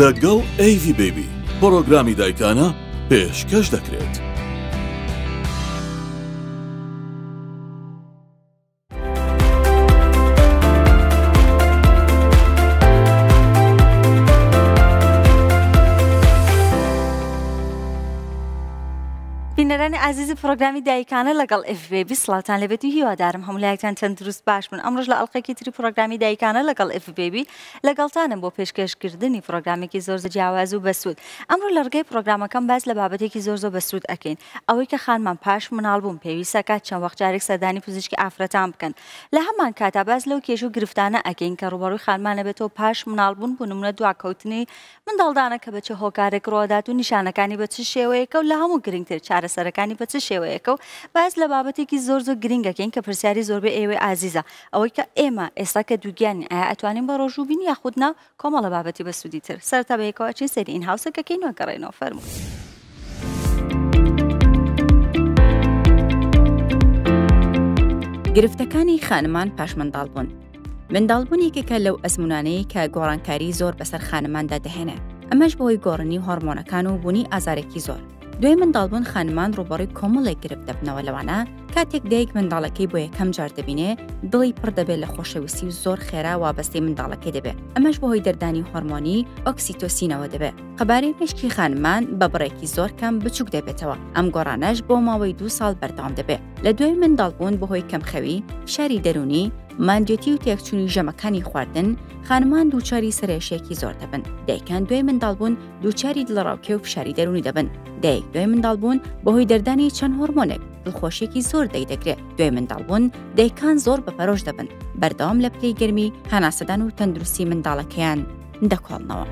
لەگەڵ AV Baby پڕۆگرامی دایکانە پێشکەش دەکرێت. بینەرانی ئازیزی پرۆگرامی دایکانە لەگەڵ FBB سڵاتان لەبێت و هیوادارم هەمولایەکان تەندروست باش بن ئەمڕۆژ لە ئەڵلقێکی تری پرۆگرامی دایکانە لەگەڵ FBB لەگەڵتانم بۆ پێشکەش کردنی پڕۆگرامێکی زۆر زۆر جیاواز و بەسوود ئەمڕۆ لە ڕگەی پڕۆگرامەکەم باس لە بابەتێکی زۆر زۆر بەسوود ئەکەین ئەوەی کە خانمان پاش مناڵ بوون پێویستە کات چەند وەخت جارێک سەردانی پزیشکی ئافرەتان بکەن لە هەمان کاتا باس لەو کێش و گرفتانە ئەکەین کە ڕوبەڕوی خانمانە بێتەوە پاش مناڵ بوون بۆ نمونە دواکەوتنی منداڵدانە کە بە چ هۆکارێک ڕووەدات و نیشانەکانی بە چ شێوەیەکە و لە هەموو گرنگتر چارەسەرەکانی بە چ شێوەیەکە و باس لە بابەتێکی زۆر زۆر گرنگەکەین کە پرسیاری زۆربەی ئێوەی ئازیزە ئەوەی کە ئێمە ئێستا کە دووگیانین ئایا ئەتوانین بە ڕۆژووبین یاخود نا کۆمەڵە بابەتی بەسوودی تر سەرەتا بەیەکەوە ئەچین سەیری ئین هاوسەکەکەین و ئەگەڕێینەوە فەرموو. گرفتەکانی خانمان پاش منداڵبوون منداڵبوون یەکێکە لەو ئەزمونانەیە کە گۆڕانکاری زۆر بەسەر خانماندا دەهێنێ ئەمەش بۆی گۆڕنی هۆرمۆنەکان و بوونی ئازارێکی زۆر دوای منداڵبوون خانمان ڕوبەڕی کۆمەڵێک گرفت دەبنەوە لەوانە کاتێک دایک منداڵەکەی بۆ یەکەم جار دەبینێ دڵی پڕ دەبێت لە خۆشەویستی و زۆر خێرا وابەستەی منداڵەکەی دەبێت ئەمەش بەهۆی دەردانی هۆرمۆنی ئۆکسیتۆسینەوە دەبێت قەبارەی مێشکی خانمان بە بڕێکی زۆر کەم بچووک دەبێتەوە ئەم گۆڕانەش بۆ ماوەی دو ساڵ بەردەوام دەبێت لە دوای منداڵبوون بەهۆی کەمخەوی شاری دەرونی ماندێتی و تێکچوونی ژەمەکانی خواردن خانمان دووچاری سرێشێکی زۆر دەبن دایکان دوای منداڵبوون دووچاری دڵڕاوکێ و فشاری دەرونی دەبن دایک دوای منداڵبوون بەهۆی دەردانی چەند هۆرمۆنێک دڵخۆشێکی زۆر دەیدەگرێت دوای منداڵبوون دایکان زۆر بە پەرۆش دەبن بەردەوام لە پلی گەرمی هەناسەدان و تەندروستی منداڵەکەیان دەکۆڵنەوە.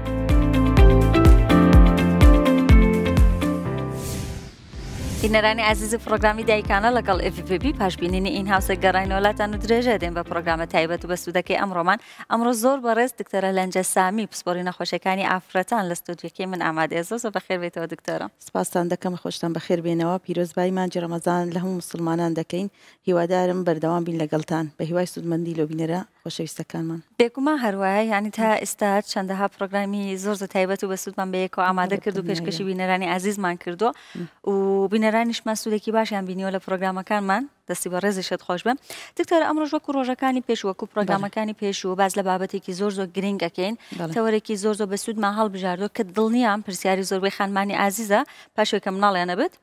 بینەرانی ئازیزی پرۆگرامی دایکانە لەگەڵ FVP پاشبینینی این هاوسە گەڕین وڵاتان و درێژە دێن بە پرۆگرامە تایبەت و بە سوودەکەی ئەمڕۆمان ئەمڕۆ زۆر بەڕێز دکتەرە لەنجە سامی پسپۆری نەخۆشیەکانی ئافرەتان لە ستۆدیەکەی من ئامادەێ زۆ زە بەخێربێتەوە دکتۆرە سپاستان دەکەم خۆشتان بەخێر بێنەوە پیرۆزبای مانجی ڕەمەزان لە هەموو مسلمانان دەکەین هیوادارم بەردەوام بین لەگەڵتان بە هیوای سوودمەندی لۆبینەرە خۆشەویستەکانمان. بێگومان هەروایە یانی تا ئیستا چەندەها پڕۆگرامی زۆر زۆر تایبەت و بەسوودمان بەیەکەوە ئامادە کرد و پێشکەشی بینەرانی ئازیزمان کردو و بینەرانیشمان سوودێکی باشیان بینیوە لە پڕۆگرامەکانمان دەستی بە ڕێزی شت خۆش بن دکتۆر ئەمڕۆژ وەکو ڕۆژەکانی پێش وەکو پرۆگرامەکانی پێش و باز لە بابەتێکی زۆر زۆر گرنگەکەین تەوەرەێکی زۆر زۆر بەسوودمان هەڵبژاردو کە دڵنیام پرسیاری زۆربەی خانمانی ئازیزە پاشێکە مناڵیانە بێت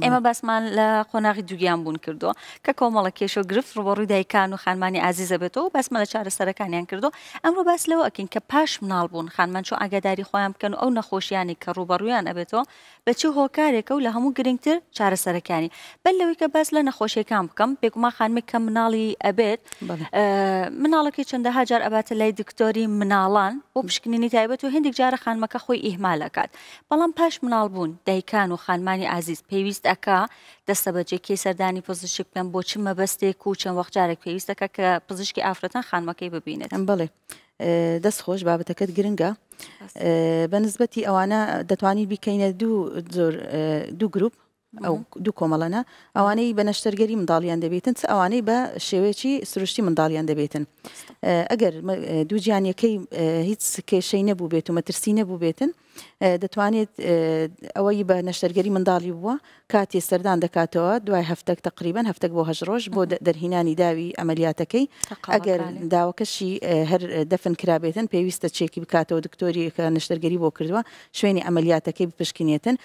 ئێمە باسمان لە قۆناغی دوگیان بوون کردو کە کۆمەڵە کێشە و گرفت ڕوبەڕووی دایکان و خانمانی ئازیزە بێتەوە باسمە لە چارەسەرەکانیان کردو ئەمڕۆ باس لەوە ئەکەین کە پاش مناڵ بوون خانمان چۆن ئاگاداری خۆیان بکەن و ئەو نەخۆشیانی کە ڕوبەڕویان ئەبێتەوە بە چ هۆکارێکە و لە هەموو گرنگتر چارەسەرەکانی بەر لەوەی کە باس لە نەخۆشیەکان بکەم بێگومان خانمێک کە مناڵی ئەبێت مناڵەکەی چەندەها جار ئەباتە لای دکتۆری مناڵان بۆ پشکنینی تایبەت و هەندێک جارە خانمەکە خۆی ئیهمالەکات بەڵام پاش مناڵبوون دایکان و خانمانی ئازیز پێویست ئەکا دەستەبەجێ کێی سەردانی پزیشک بکەن بۆ چ مەبەستێک و چەند وەخت جارێک پێویستەکە کە پزیشکی ئافرەتان خانمەکەی ببینێت بڵێ دەست خۆش بابەتەکەت گرنگە بە نسبەتی ئەوانە دەتوانین بیکەینە دوو زۆر دوو گروپ ئەو دوو کۆمەڵەنە، ئەوانەی بە نەشتەرگەری منداڵیان دەبێتن، چ ئەوانەی بە شێوەیەکی سروشتی منداڵیان دەبێتن. ئەگەر دووگیانیەکەی هیچ کێشەی نەبووبێت و مەترسی نەبووبێتن، دەتوانێت ئەوەی بە نەشتەرگەری منداڵی بووە کاتی سەردان دەکاتەوە دوای هەفتەک تقریبن هەفتەک بۆ هەژ ڕۆژ بۆ دەرهینانی داوی ئەمەلیاتەکەی ئەگەر داوەکەشی هەر دەفن کرابێتن پێویستە چێکی بکاتەوە دکتۆری کە نەشتەرگەری بۆ کردووە شوێنی ئەمەلیاتەکەی بپشکنێتن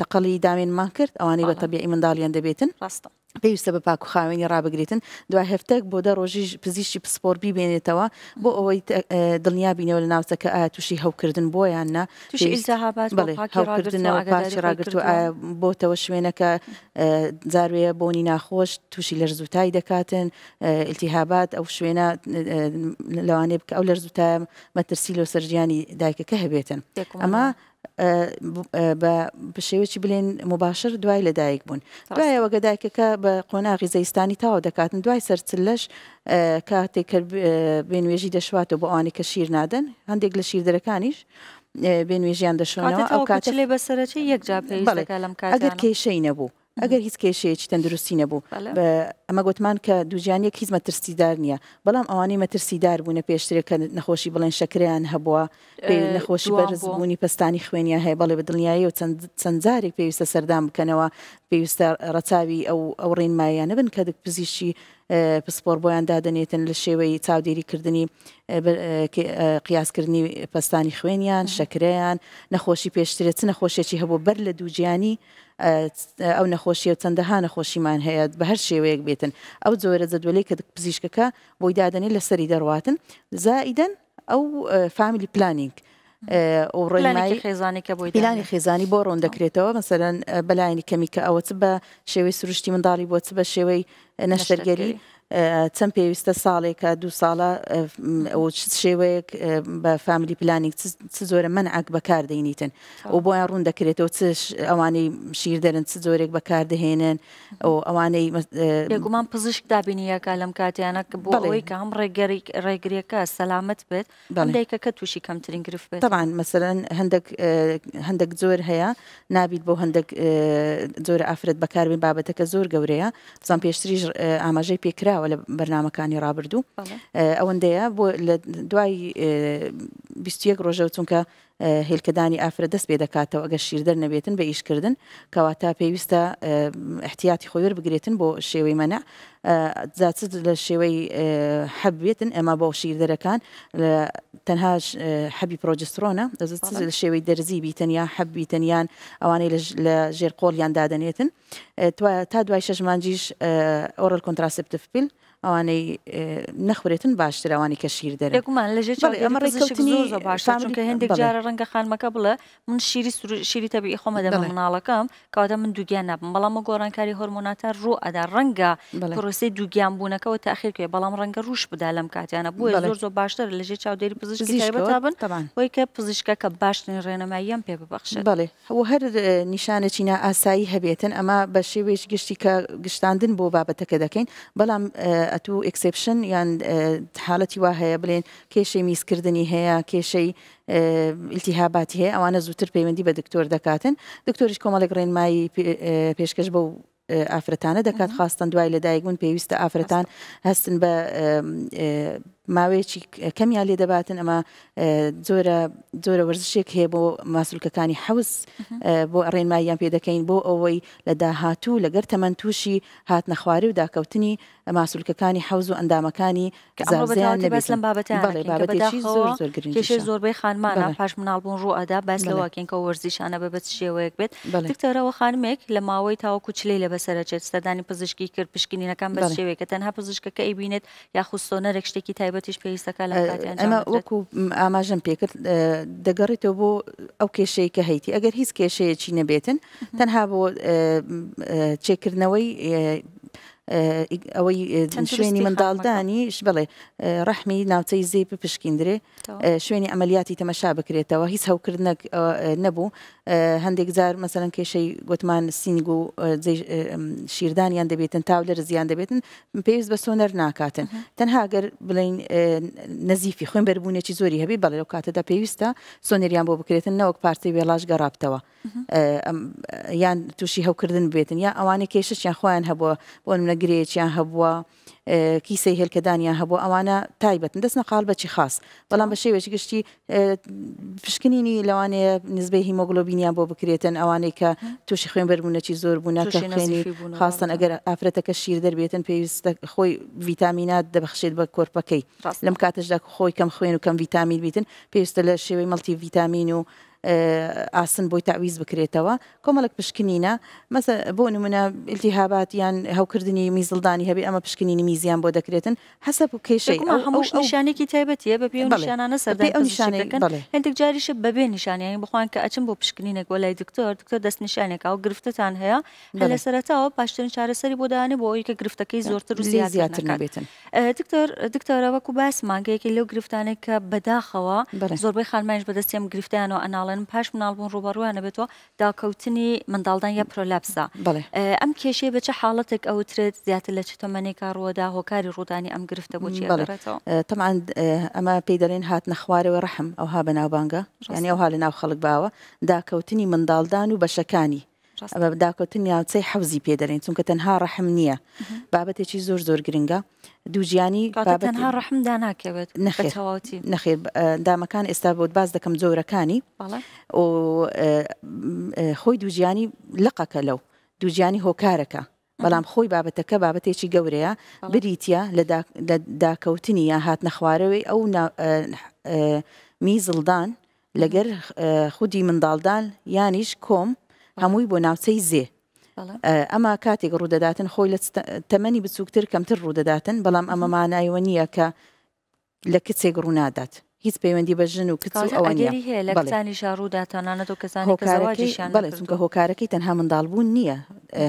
تەقەلی دامێنمان کرد ئەوانەی بە تەبیعی منداڵیان دەبێتن ڕاستە پێویستە بە پاک و خاوێنی ڕابگرێتن دو هەفتەک بۆ دە ڕۆژیش پزیشتی پسپۆر بیبێنێتەوە بۆ ئەوەی دڵنیا بینەوە لە ناوچە کە ئایا تووشی هەوکردن بۆیان نا هەوکردنەوە پاکی ڕاگرتو بۆتەوە شوێنەکە جاروێ بۆنی ناخۆش تووشی لەرزوتای دەکاتن ئیلتیهابات ئەو شوێنە لەوانێ بکە ئەو لەرزوتە مەترسی لۆ سەرژیانی دایکەکە هەبێتن ئەمە بە شێوەیەکی بلێن مباشر دوای لەدایک بوون دوایەوە گە دایکەکە بە قۆناغی زەیستانی تاوا دەکاتن دوای سەرچلەش کاتێک کە بێنوێژی دەشواتەوە بۆ ئەوانی کە شیر نادەن هەندێک لە شیردەرەکانیش بێنوێژیان دەشەوە ئەو کات لێ بەسەرەی یەک جا لەم کات ئەگەر کێشەی نەبوو ئەگەر هیچ کێشەیەکی تەندروستی نەبوو ئەمە گوتمان کە دووجانیەک هیچ مەترسیدار نییە بەڵام ئەوانەی مەترسیدار بوونە پێشترێک کە نەخۆشی بڵێن شەکریان هەبووە نەخۆشی بەرزبوونی پستانی خوێنیان هەیە بەڵێ بە دڵنیایی و چەند جارێک پێویستە سەردان بکەنەوە پێویستە ڕەچاوی ئەو ئەو ڕێنمایانە بن کە پزیشی پسپۆر بۆیان دادەنێتن لە شێوەی چاودێریکردنی قیاسکردنی پستانی خوێنیان شەکریان نەخۆشی پێشترێت نەخۆشیی هەبوو بەر لە دووجیانی ئەو نەخۆشیە و چەندەها نەخۆشیمان هەیە بە هەر شێوەیەک بێتن ئەو جۆرە جەدوەلەی کە پزیشکەکە بۆی دادەنێ لەسەری دەڕواتن زائیدەن ئەو فامیلی پلانینگ ڕێنمای خێزانی کە بۆی پیلانی خێزانی بۆ ڕوون دەکرێتەوە مەسەرەن بەلایەنی کەمی کە ئەوە چ بە شێوەی سروشتی منداڵی بۆ چ بە شێوەی نەشتەرگەری چەند پێویستە ساڵێکە دوو ساڵە و چ شێوەیەک بە فامیلی پلانینگ چ زۆرە منعک بەکار دەینیتن و بۆیان ڕوون دەکرێتەوە چش ئەوانەی شیر دەرن چ زۆرێک بەکاردەهێنن و ئەوانەی بێگومان پزیشک دابینیەکە لەم کاتیانە بۆەوەی کە هەم ڕێگەری ڕێگرێکە سەلامت بێت ئەم دایکە کە تووشی کەمترین گرفت بێت تەبان مەسەرەن هەندێک هەندێک زۆر هەیە نابیت بۆ هەندێک زۆر ئافرەت بەکاربێن بابەتەکە زۆر گەورەیە بزان پێشتریش ئاماژەی پێکراوە لە بەرنمەکانی رابردوو ئەوەندەیە بۆ لە دوای 21 ڕۆژە چونکە هێلکەدانی ئافرەت دەست پێدەکاتەوە ئەگەر شیردەر نەبێتن بە ئیش کردن کەواتە پێویستە احتیاتی خۆی وەربگرێتن بۆ شێوەی مەنع جا چ لە شێوەی حەب بێتن ئەمە بۆ شیردەرەکان تەنها حەبی پرۆجسترۆنە لە شێوەی دەرزی بیتن یا حەب بیتنیان ئەوانەی لە ژێر قۆڵیان دادەنێتن تا دوای شەش مانجیش ئۆرل کۆنتراسپتف پیل ئەوانەی نەخورێتن باشتر ئەوانی کە شیر دەرن بێگومان لە ژێر بەڵێ، چاودێری ئەمە پزیشک ڕێککەوتنی زۆر زۆر باشە فاملی- چونکە هێندێک بەڵێ. جارە ڕەنگە خانمەکە بڵێ من شیری سرو شیری تەبیعی خۆمە دەمە بەڵێ. مناڵەکەم کەواتە من دووگیان نابم بەڵام وە گۆڕانکاری هۆرمۆناتە ڕوو ئەدا ڕەنگە بەڵێ. پرۆسەی دووگیان بوونەکەوە تاخیر کوێ بەڵام ڕەنگە ڕووش بدا لەم کاتیانە بۆیە بەڵێ. زۆر زۆر باشتر لە ژێر چاودێری پزیشکی تایبەت پزیشکەوە، بن تەبان. وەی کە پزیشکەکە باشترین ڕێنماییان پێ ببەخشێت بەڵێ و هەر نیشانەکی نائاسایی هەبێتن ئەمە بە شێوەیەکی گشتی کە گشتاندن بۆ بابەتەکە دەکەین بەڵام ئەتوو ئکسپشن یان حالەتی وا هەیە بلێن کێشەی میزکردنی هەیە کێشەی التیهاباتی هەیە ئەوانە زووتر پەیوەندی بە دکتۆر دەکاتن دکتۆریش کۆمەڵێک ڕێنمایی پێشکەش بەو ئافرەتانە دەکات خاستەن دوای لە دایکبوون پێویستە ئافرەتان هەستن بە ماوەیەکی کەمیان لێ دەباتن ئەمە جۆرە جۆرە وەرزشێک هەیە بۆ ماسولکەکانی حوز بۆ ڕێنماییان پێ دەکەین بۆ ئەوەی لە داهاتوو لەگەر تەمەەن تووشی هات نەخوارێ و داکەوتنی ماسولکەکانی حەوز و ئەندامەکانی کە ئەمڕۆ بە تەواوەتی باس لەم بابەتەیان ئەکەین کە بەداخەوە کێشەی زۆربەی خانمانە پاش مناڵ بوون ڕوو ئەدا باس لەوە ئەکەین کە وەرزیشانە بە بە چ شێوەیەک بێت دکتۆرەوە خانمێک لە ماوەی تاوەکو چلەی لە بەسەرە چێت سەردانی پزیشکی کرد پشکنینەکان بە شێوەیە کە تەنها پزیشکەکە ئەیبینێت یاخود سۆنەرێک شتێکی تایبەتیش پێویستەکە لە ئەمە وەکو ئاماژەم پێکرد دەگەڕێتەوە بۆ ئەو کێشەیە کە هەیتی ئەگەر هیچ کێشەیەکی نەبێتن تەنها بۆ چێکردنەوەی ئەوەی شوێنی منداڵدانی بڵێ ڕەحمی ناوچەی زێ بپشکیندرێ شوێنی ئەمەلیاتی تەمەشا بکرێتەوە هیچ هەوکردنەک نەبوو هەندێک جار مەسەرەن کێشەی گوتمان سینگ و شیردانیان دەبێتن تاو لە رزیان دەبێتن پێویست بە سۆنەر ناکاتن تەنها گەر بڵین نزیفی خوێن بەربوونێکی زۆری هەبی بەڵێ و کاتەدا پێویستە سۆنەریان بۆ بکرێتن نەوەک پارتی وێڵاش گەڕابتەوە یان تووشی هەوکردن بێتن یا ئەوانەی کێشەیان خۆیان هەبووە بۆ منە گرێکیان هەبووە کیسەی هێلکەدانیان هەبوو ئەوانە تایبەتن دەستنە قال بەچی خاص بەڵام بە شێوێکی گشتی پشکنینی لەوانەیە نزبەی هیمۆگلۆبینیان بۆ بکرێتن ئەوانەی کە تووشی خوێن بەربوونەچی زۆر بوونە کە خوێنی خاستن ئەگەر ئافرەتەکە شیر دەربێتن پێویستە خۆی ڤیتامینات دەبخشێت بە کۆرپەکەی لەم کاتەشدا خۆی کەم خوێن و کەم ڤیتامین بیتن پێویستە لە شێوەی مەڵتی ڤیتامین و ئاسن بۆی تەعویز بکرێتەوە کۆمەڵک پشکنینە مەسە بۆ نمونە التهابات یان هەوکردنی میزڵدانی هەبێ ئەمە پشکنینی میزیان بۆ دەکرێتن حەسەب و کێشەی ئەو ئەو- هەمووش ئەو- نیشانێکی تایبەتیە بە پێ و بەڵێ. نیشانانە بەپێی سەردانی ئەو نیشانەی- پزیشکەکەن بەڵێ. هەندێک جاریش بەبێ نیشانیانی بخۆن کە ئەچن بۆ پشکنینێک بۆ لای دکتۆر دکتۆر دەست نیشانێکا و گرفتتان هەیە هەر بەڵێ. لە سەرەتاوە باشترین چارەسەری بۆ دانێ بۆ ئەوی کە گرفتەکەی زۆرتر و لێ زیاتر زیاتر نەکات نەبێتن دکتۆر دکتۆرە وەکو باسمان کە یەکێک لەو گرفتانێک کە بەداخەوە بەڵێ. زۆربەی خانمانیش بەدەستی ئەم گرفتیانەوە ئەناڵێن پاش مناڵ بوون ڕوبەڕویان نەبێتەوە داکەوتنی منداڵدان یا پرۆلابسا بەڵێ. ئه، ئەم کێشەیە بە چ حاڵەتێک ئەوترێت زیاتر لە چ تەمەنێکا ڕووەدا هۆکاری ڕوودانی ئەم گرفتە بۆچی بەڵێ. ئەگەڕێتەوە ئه، تەبعەن ئه، ئەمە پێی دەڵێن هاتنە خوارەوەی ڕەحم ئەوها بەناوبانگە یانی ڕاستە. ئەوها لەناو خەڵک باوە داکەوتنی منداڵدان و بەشەکانی بە داکەوتن ناوچەی حەوزی پێ دەلێن چونکە تەنها ڕەحم نییە بابەتێکی زۆر زۆر گرنگە دووجیانی تەنها ڕەحم داناکەوێت نەخێواتی نەخێر دامەکان ئێستا بۆت باز دەکەم جۆرەکانی و خۆی دووجیانی لقەکە لەو دووجیانی هۆکارەکە بەڵام خۆی بابەتەکە بابەتێکی گەورەیە بریتیە لە داکەوتنی یا هاتنە خوارەوەی ئەو میزڵدان لەگەر خودی منداڵدان یانیش کۆم هەمووی بۆ ناوچەی زێ ئەمە کاتێک ڕوودەداتن خۆی لە تەمەنی بچووکتر کەمتر ڕوودەداتن بەڵام ئەمە مانایوە نییە کە لە کچێک ڕوونادات هیچ پەیوەندی بە ژن و کچ و ئەوە نیە هەیە لە کچانیشا ڕوودا تەنانەت و کەسانی کەزەواجیشیان بەڵێ چونکە هۆکارەکەی تەنها منداڵبوون نییە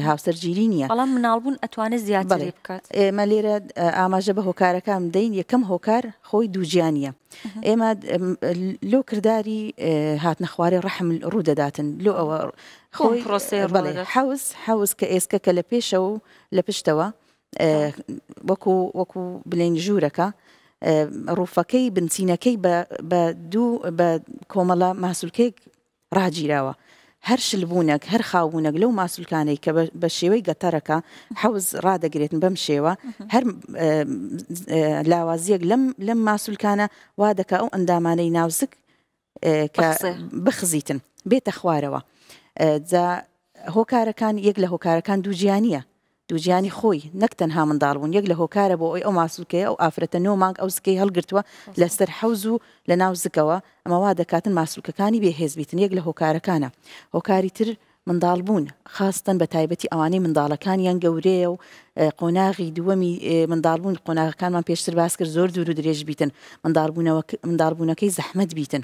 هاوسەرگیری نییە بەڵام مناڵبوون ئەتوانێت زیاتری بکات ئێمە لێرە ئاماژە بە هۆکارەکان دەین یەکەم هۆکار خۆی دووجیانە ئێمە لۆ کردداری هاتنە خوارێ ڕەحم ڕوو دەداتن لۆ ئەوە خۆی ڕۆسێ بڵێ حوز حوز کە ئێسکە کە لە پێشەوە و لە پشتەوە وەکو وەکو بلین ژوورەکە ڕوفەکەی بنچینەکەی بە دوو بە کۆمەڵە ماسولکێک ڕاگیراوە هەر شلبوونەک هەر خاوبوونەک لەو ماسولکانەی کە بە شێوەی گەتەرەکە حەوز ڕدەگرێتن بەم شێوە هەر لاوازیەک لەم لەم ماسولکانە وا دەکە ئەو ئەندامانەی ناوزک کە بخزیتن بێتە خوارەوە جا هۆکارەکان یەک لە هۆکارەکان دووجیانە دووجیانی خۆی نەک تەنها منداڵ بوون یەک لە هۆکارە بۆ ئەوی ئەو ماسوولکەیە ئەو ئافرەتە نۆ مانگ ئەو سکەی هەڵگرتووە لەسەر حەوز و لە ناو زکەوە ئەمەوا دەکاتن ماسوولکەکانی بێهێزبیتن یەک لە هۆکارەکانە هۆکاری تر منداڵبوون، خاستەن بە تایبەتی ئەوانەی منداڵەکانیان گەورەیە و قۆناغی دووەمی منداڵبوون، قۆناغەکانمان پێشتر باس کرد زۆر دوور و درێژ بیتن، منداڵبوونەکەی زەحمەت بیتن.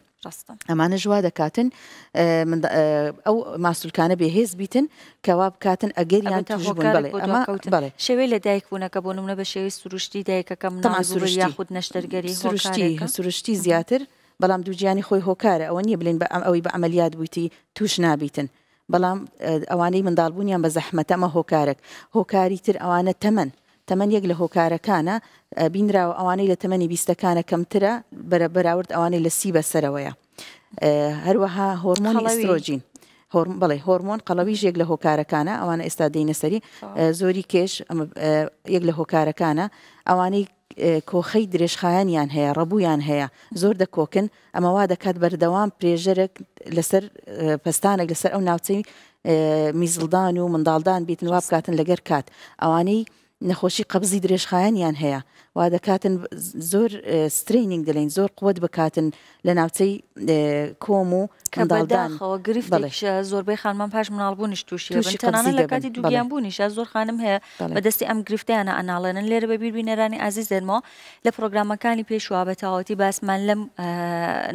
ئەمانەش وا دەکاتن ئەو ماسولکانە بێهێز بیتن کە وا بکاتن ئەگەریان تووش بوون، بەڵێ ئەمە بەڵێ. شێوەی لەدایکبوونەکە، بۆ نموونە بە شێوەی سروشتی دایکەکە، منداڵی بوو یاخود نەشتەرگەری، هۆکارێکە؟ سروشتی، سروشتی زیاتر بەڵام دووگیانی خۆی هۆکارە ئەوە نییە بلێن بە ئەم ئەوی بە عملیات بوویتی توش نابیتن بەڵام ئەوانەی منداڵبوونیان بە زەحمەتە ئەمە هۆکارێک هۆکاری تر ئەوانە تەمەن تەمەن یەک لە هۆکارەکانە بینراوە ئەوانەی لە تەمەنی بیستەکانە کەمترە بەرە بەراورد ئەوانەی لە سی بەسەرەوەیە هەروەها هۆرمۆنی ئەسترۆجین بڵێ هۆرمۆن قەڵەویش یەک لە هۆکارەکانە ئەوانە ئێستا دینەسەری زۆری کێش یەک لە هۆکارەکانە ئەوانەی کۆخەی درێژخایەنیان هەیە، ڕەبوویان هەیە، زۆر دەکۆکن، ئەمە وا دەکات بەردەوام پرێژەرێک لەسەر پەستانێک لەسەر ئەو ناوچەی میزڵدان و منداڵدان بیتن وا بکاتن لەگەر کات ئەوانەی نەخۆشی قەبزی درێژخایەنیان هەیە وا دەکاتن زۆر سترینینگ دەلین زۆر قوت بکاتن لە ناوچەی کۆم و کە بەداخەوە گرفتێکشە زۆربەی خانمان پاش مناڵبوونیش تووشی دەبن تەنانە لە کاتی دووگیان بوونیشە زۆر خانم هەیە بەدەستی ئەم گرفتیانە ئەناڵێنن لێرە بە بیربینەرانی ئازیز دێنمەوە لە پرۆگرامەکانی پێشوا بە تەواوەتی باسمان لەم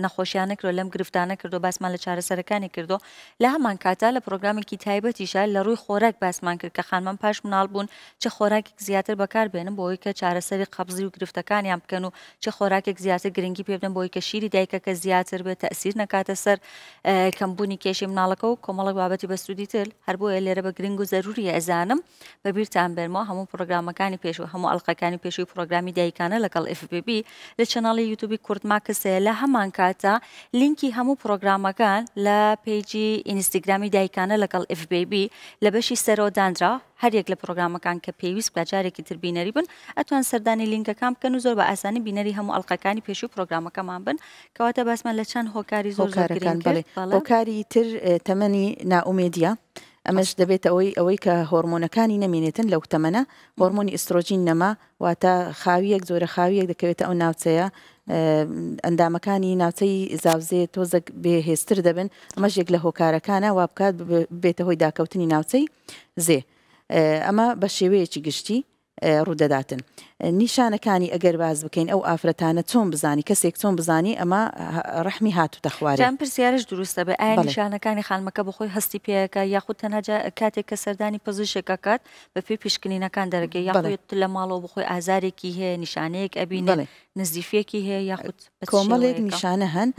نەخۆشیانە کرۆ لەم گرفتانە کردو باسمان لە چارەسەرەکانی کردو لە هەمان کاتا لە پرۆگرامێکی تایبەتیشە لە ڕووی خۆراک باسمان کرد کە خانمان پاش مناڵ بوون چ خۆراکێک زیاتر بەکاربێنن بۆەوەی کە چارەسەری قەبزی و گرفتەکانیان بکەن و چ خۆراکێک زیاتر گرنگی پێ بدەم بۆی کە شیری دایکەکە زیاتر بێت تەسیر نەکاتە سەر کەمبوونی کێشی مناڵەکە و کۆمەڵک بابەتی بەسوودی تر هەر بۆیە لێرە بە گرنگ و زەروری ئەزانم بە بیرتان بێنمەوە هەموو پرۆگرامەکانی پێش و هەموو ئەلقەکانی پێشوی پرۆگرامی دایکانە لەگەڵ FBB لە چەناڵی یوتوبی کوردما کەسەیە لە هەمان کاتە لینکی هەموو پرۆگرامەکان لە پیجی ئینستاگرامی دایکانە لەگەڵ FBB لە بەشی سەرۆ دانرا هەر یەک لە پرۆگرامەکان کە پێویست بکات جارێکی تر بینەری بن ئەتوان سەردانی لینکەکان بکەن و زۆر بە ئاسانی بینەری هەموو ئەڵلقەکانی پێشووی پرۆگرامەکەمان بن کەواتە باسمان لە چەند هۆکاری زۆر زۆر هۆکارەکان گرنگ بەڵێ کرد بەڵێ هۆکاری تر اه، تەمەنی نائومێدیە ئەمەش ئەسڵەن دەبێتە ئەوەی ئەوەی کە هۆرمۆنەکانی نەمینێتن لەو تەمەنە هۆرمۆنی ئیسترۆجین نەما واتە خاوییەک، جۆرە خاوییەک دەکەوێتە ئەو ناوچەیە، ئەندامەکانی ناوچەی زاوزێ تۆزەک بێ هێزتر دەبن، ئەمەش یەک لە هۆکارەکانە وا بکات ببێتە هۆی داکەوتنی ناوچەی زێ، ئەمە بە شێوەیەکی گشتی ڕوودەداتن. نیشانەکانی ئەگەر باس بکەین ئەو ئافرەتانە چۆن بزانی کەسێک چۆن بزانی ئەمە ڕەحمی هاتوتە خوارێ؟ جام پرسیارش دروست دەبێت ئایا نیشانەکانی خانمەکە بەخۆی هەستی پێەکە یاخود تەنها کاتێک کە سەردانی پزیشک ئەکات بە پێی پشکنینەکان دەرەکە یاخوێت لە ماڵەوە بخۆی ئازارێکی هەیە نیشانەیەک ئەبین نزیفێکی هەیە یاخود کۆمەڵێک نیشانە هەن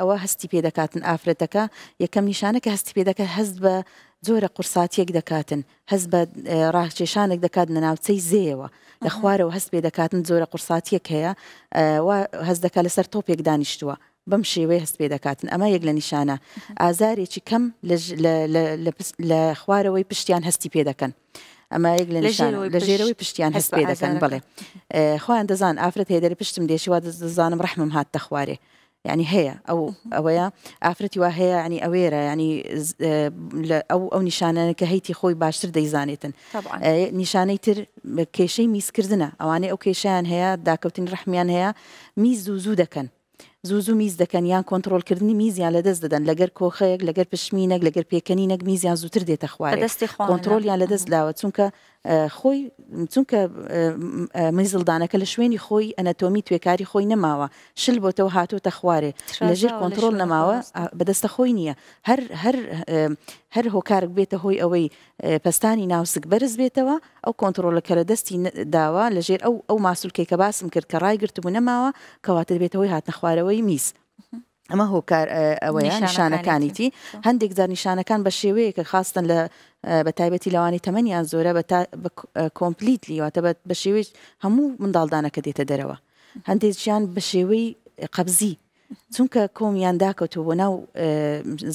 ئەوە هەستی پێ دەکاتن ئافرەتەکە یەکەم نیشانە کە هەستی پێدەکە هەست بە زۆرە قورساتیەک دەکاتن هەز بە ڕاهچێشانێک دەکات لە ناوچەی زێەوە لە خوارەوە هەست پێ دەکاتن زۆرە قورساتیەک هەیە هەز دەکات لەسەر تۆپێک دانیشتووە بەم شێوەیە هەست پێ دەکاتن، ئەمە یەک لە نیشانە، ئازارێکی کەم لە خوارەوەی پشتیان هەستی پێ دەکەن. ئەمە یەک لە نیشانە لە ژێرەوەی پشتیان هەست پێ دەکەن بڵێ خۆیان دەزان ئافرەت هێدەری پشتم دێشی وا دەزانم ڕحمم هات دەخوارێ ینی هەیە ئەو ئەوەیە ئافرەتی وا هەیە ینی ئەوێرە ینی ئەو ئەو نیشانەنە کە هەیتی خۆی باشتر دەیزانێتن نیشانەی تر کێشەی میزکردە ئەوانەی ئەو کێشیان هەیە داکەوتین ڕحمیان هەیە میز زوو زوو دەکەن زوو زوو میز دەکەن یان کۆنتڕۆڵکردنی میزیان لەدەست دەدەن، لەگەر کۆخەیەک، لەگەر پشمینەک، لەگەر پێکەنینەک میزیان زووتر دێتە خوارێ، کۆنتڕۆڵیان لەدەست داوە چونکە خۆی چونکە میزڵدانەکە لە شوێنی خۆی ئەنەتۆمی توێکاری خۆی نەماوە شل بۆتەوە هاتۆتە خوارێ لەژێر کۆنتڕۆل نەماوە بەدەستە خۆی نییە هەر هەر هەر هۆکارک بێتە هۆی ئەوەی پەستانی ناوسک بەرز بێتەوە، ئەو کۆنتڕۆڵە کە لە دەستی داوە لە ژێر ئەو ئەو ماسولکەی کە باسم کرد کە ڕایگرتبوو نەماوە کەواتە دەبێتە هۆی هاتنە خوارەوەی میز. ئەمە هۆکار ئەوەیە نیشانەکانیتی هەندێک جار نیشانەکان بە شێوەیە کە خاستن لە بە تایبەتی لەوانی تەمەنیان زۆرە بە کۆمپلیتلی واتە بە شێوەی هەموو منداڵدانەکە دێتە دەرەوە هەندێکیان بە شێوەی قەبزی چونکە کۆمیان داکەوتو بۆ ناو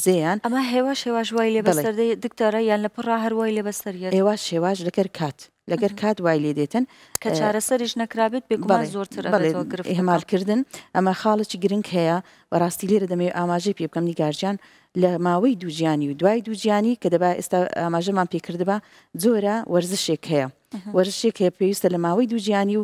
زێیان ئەمە هێواش هێواش وای لێ بەسەر دکتۆرە یان لە پڕا هەر وای لێ بەسەر هێواش هێواش لەگەر کات لەگەر کات وای لێ دێتن کە چارەسەریش نەکرابێت بێگومان زۆرتر هەمالکردن ئەمە خاڵێکی گرنگ هەیە بەڕاستی لێرە دەمێ ئاماژەی پێ بکەم نیگارجان لە ماوەی دووجیانی و دوای دووجیانی کە دەبا ئێستا ئاماژەمان پێکردبا جۆرە وەرزشێک هەیە وەرزشێک هەیە پێویستە لە ماوەی دووجیانی و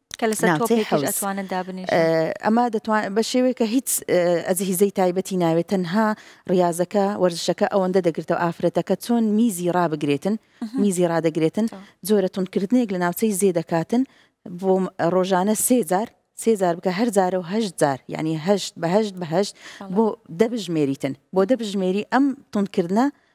کە لەسەر ناوچەی تۆپێکیش حەوز. ئەتوانن دابنیشن ئە، ئەمە دەتوان بە شێوەیە کە هیچ ئە، ئەجهیزەی تایبەتی ناوێت تەنها ڕیازەکە، وەرزشەکە ئەوەندە دەگرێتەوە ئافرەتەکە چۆن میزی ڕابگرێتن، میزی ڕادەگرێتن، تەواو. جۆرە توندکردنەیەک لە ناوچەی زێ دەکاتن بۆ ڕۆژانە سێ جار، سێ جار بکە هەر جارە و هەشت جار یانی هەشت بە هەشت بە هەشت بەڵێ. بۆ دە بژمێریتن، بۆ دە بژمێری ئەم توندکردنە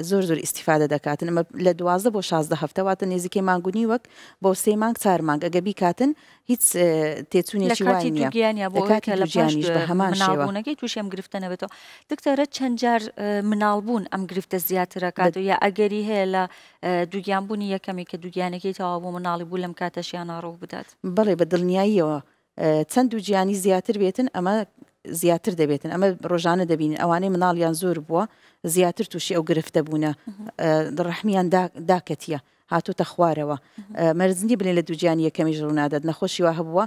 زۆر زۆر ئیستیفادە دەکاتن ئەمە لە دوازدە بۆ شازدە هەفتە واتە نێزیکەی مانگ و نیوەک بۆ سێ مانگ چار مانگ ئەگە بیکاتن هیچ تێچوونێکی وای نییە گیانیا بۆ کاتی لە ژیانیش بە هەمان شێوەنەکەی تووش ئەم گرفتە نەبێتەوە دکتۆرە چەند جار مناڵ بوون ئەم گرفتە زیاترەکات و یا ئەگەری هەیە لە دووگیان بوونی یەکەمی کە دووگیانەکەی تەوا بۆ مناڵی بوو لەم کاتەشیان ناڕوو بدات بڵێ بە دڵنیاییەوە چەند دووگیانی زیاتر بێتن ئەمە زیاتر دەبێتن ئەمە ڕۆژانە دەبین ئەوانەی مناڵیان زۆر بووە زیاتر تووشی ئەو گرفتە بوونە ڕحمیان داکەتیە هاتوتە خوارەوە مەرزنی بلێن لە دووجیان یەکەمی ژڕوونادەت نەخۆشی وا هەبووە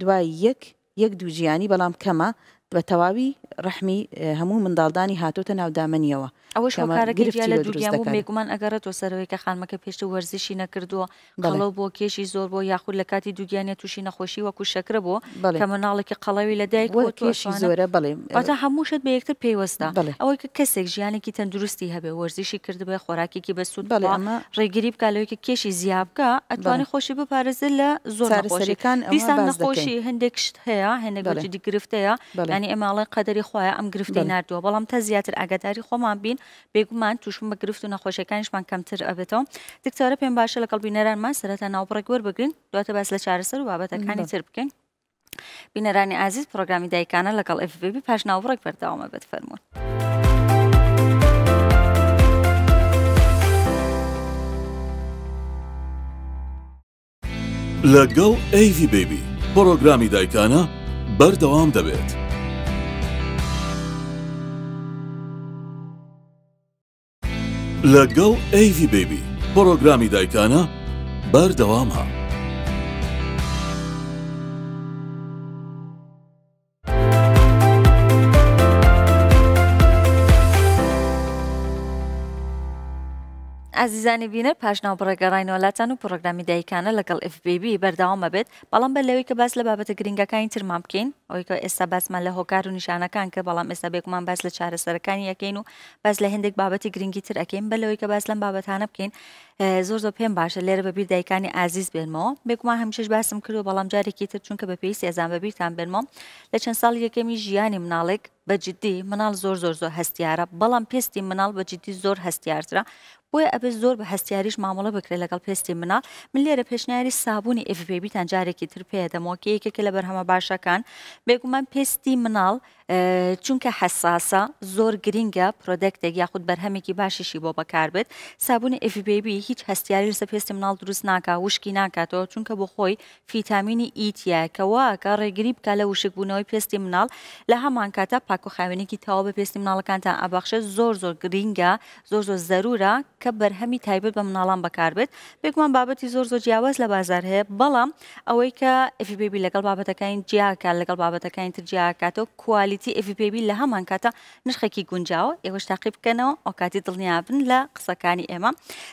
دوای یەک یەک دوو جیانی بەڵام کەمە بە تەواوی ڕەحمی هەموو منداڵدانی هاتۆتە ناو دامەنیەوە ئەوەش هۆکارەکەی جیا لە دووگیان بوو بێگومان ئەگەڕێتەوە سەرەوەی کە خانمەکە پێشتر وەرزشی نەکردووە قەڵەو بۆ کێشی زۆر بۆ یاخود لە کاتی دووگیانە تووشی نەخۆشی وەکو شەکرە بۆ کە مناڵێکی قەڵەوی لە دایک کێشی زۆرە بڵێ هەمووشت بە یەکتر پەیوەستە ئەوەی کە کەسێک ژیانێکی تەندروستی هەبێ وەرزشی کردبێ خۆراکێکی بەسوود بەڵێ بخوا ئەمە ڕێگری بکا لەوەی کە کێشی زیا بکا بەڵێ ئەتوانێ خۆشی بپارێزێ لە زۆر نەخۆشی چارەسەریەکان ئەوە دیسان باس دەکەین نەخۆشی هەندێک شت هەیە هەندێک بەڵێ لوتیدی گرفت هەیە بەڵێ یانی ئێمە ئەڵێن قەدەری خوایە ئەم گرفتەی بەڵێ ناردووە بەڵام تا زیاتر ئاگاداری خۆمان بین بێگومان تووشبوون بە گرفت و نەخۆشیەکانیشمان کەمتر ئەبێتەوە دکتۆرە پێم باشە لەگەڵ بینەرانمان سەرەتا ناوبڕێک وەربگرین دواتر باس لە چارەسەر و بابەتەکانی بەڵێ. تر بکەین. بینەرانی ئازیز پرۆگرامی دایکانە لەگەڵ FVB پاش ناوبڕێک بەردەوامە بێت فەرمونون. لەگەڵ ئەیV ببی پرۆگرامی دایکانە بەردەوام دەبێت. لەگەڵ ئەی ڤی بەیبی پڕۆگرامی دایکانە بەردەوامە. ئازیزانی بینەر پاشناو بڕێگەڕای نۆلاتان و پڕۆگرامی دایکانە لەگەڵ FBB بەرداوامە بێت بەڵام بەر لەوەی کە باس لە بابەتە گرنگەکانی ترمان بکەین ئەوەی کە ئێستا باسمان لە هۆکار و نیشانەکان کە بەڵام ئێستا بێگومان باس لە چارەسەرەکانی یەکەین و باس لە هەندێک بابەتی گرنگی تر ئەەکەین بەر لەوەی کە باس لەم بابەتانە بکەین زۆر زۆر پێم باشە لێرە بە بیر دایکانی ئازیز بێنمەوە بێگومان هەمیشش باسم کردو بەڵام جارێکی تر چونکە بە پێویستی ئەزان بە بیرتان بێنمەوە لە چەند ساڵی یەکەمی ژیانی مناڵێک بە جدی مناڵ زۆر زۆر زۆر هەستیارە بەڵام پێستی مناڵ بە جدی زۆر هەستیارترە بۆیە ئەبێت زۆر بە هەستیاریش مامەڵە بکرێت لەگەڵ پێستی مناڵ من لێرە پێشنیاری سابوونی ئفبیبیتان جارێکی تر پێدەمەوە کە یەکێکە لە بەرهەمە باشەکان بێگومان پێستی مناڵ چونکە حساسە زۆر گرینگە پرۆدەکتێک یاخود بەرهەمێکی باشیشی بۆ بەکاربێت سابوونی ئفبیبی هیچ هەستیاری لەسە پێستی مناڵ دروست ناکە وشکی ناکاتەوە چونکە بۆ خۆی فیتامینی ئی تیایە کە وائەکا ڕێگری بکا لە وشک بوونەوەی پێستی مناڵ لە هەمان کاتا پاک و خاوێنێکی تەواو بە پێستی مناڵەکانتان ئەبەخشێت زۆر زۆر گرینگە زۆر زۆر زەرورە کە بەرهەمی تایبەت بە مناڵان بەکار بێت بێگومان بابەتی زۆر زۆر جیاواز لە بازار هەیە بەڵام ئەوەی کە ئەفی بێبی لەگەڵ بابەتەکانی جیاکە لەگەڵ بابەتەکانی تر جیاکاتەوە کوالیتی ئەفی بێبی لە هەمان کاتە نرخێکی گونجاوە ئێوەش تاقی بکەنەوە ئەوکاتی دڵنیابن لە قسەکانی ئێمە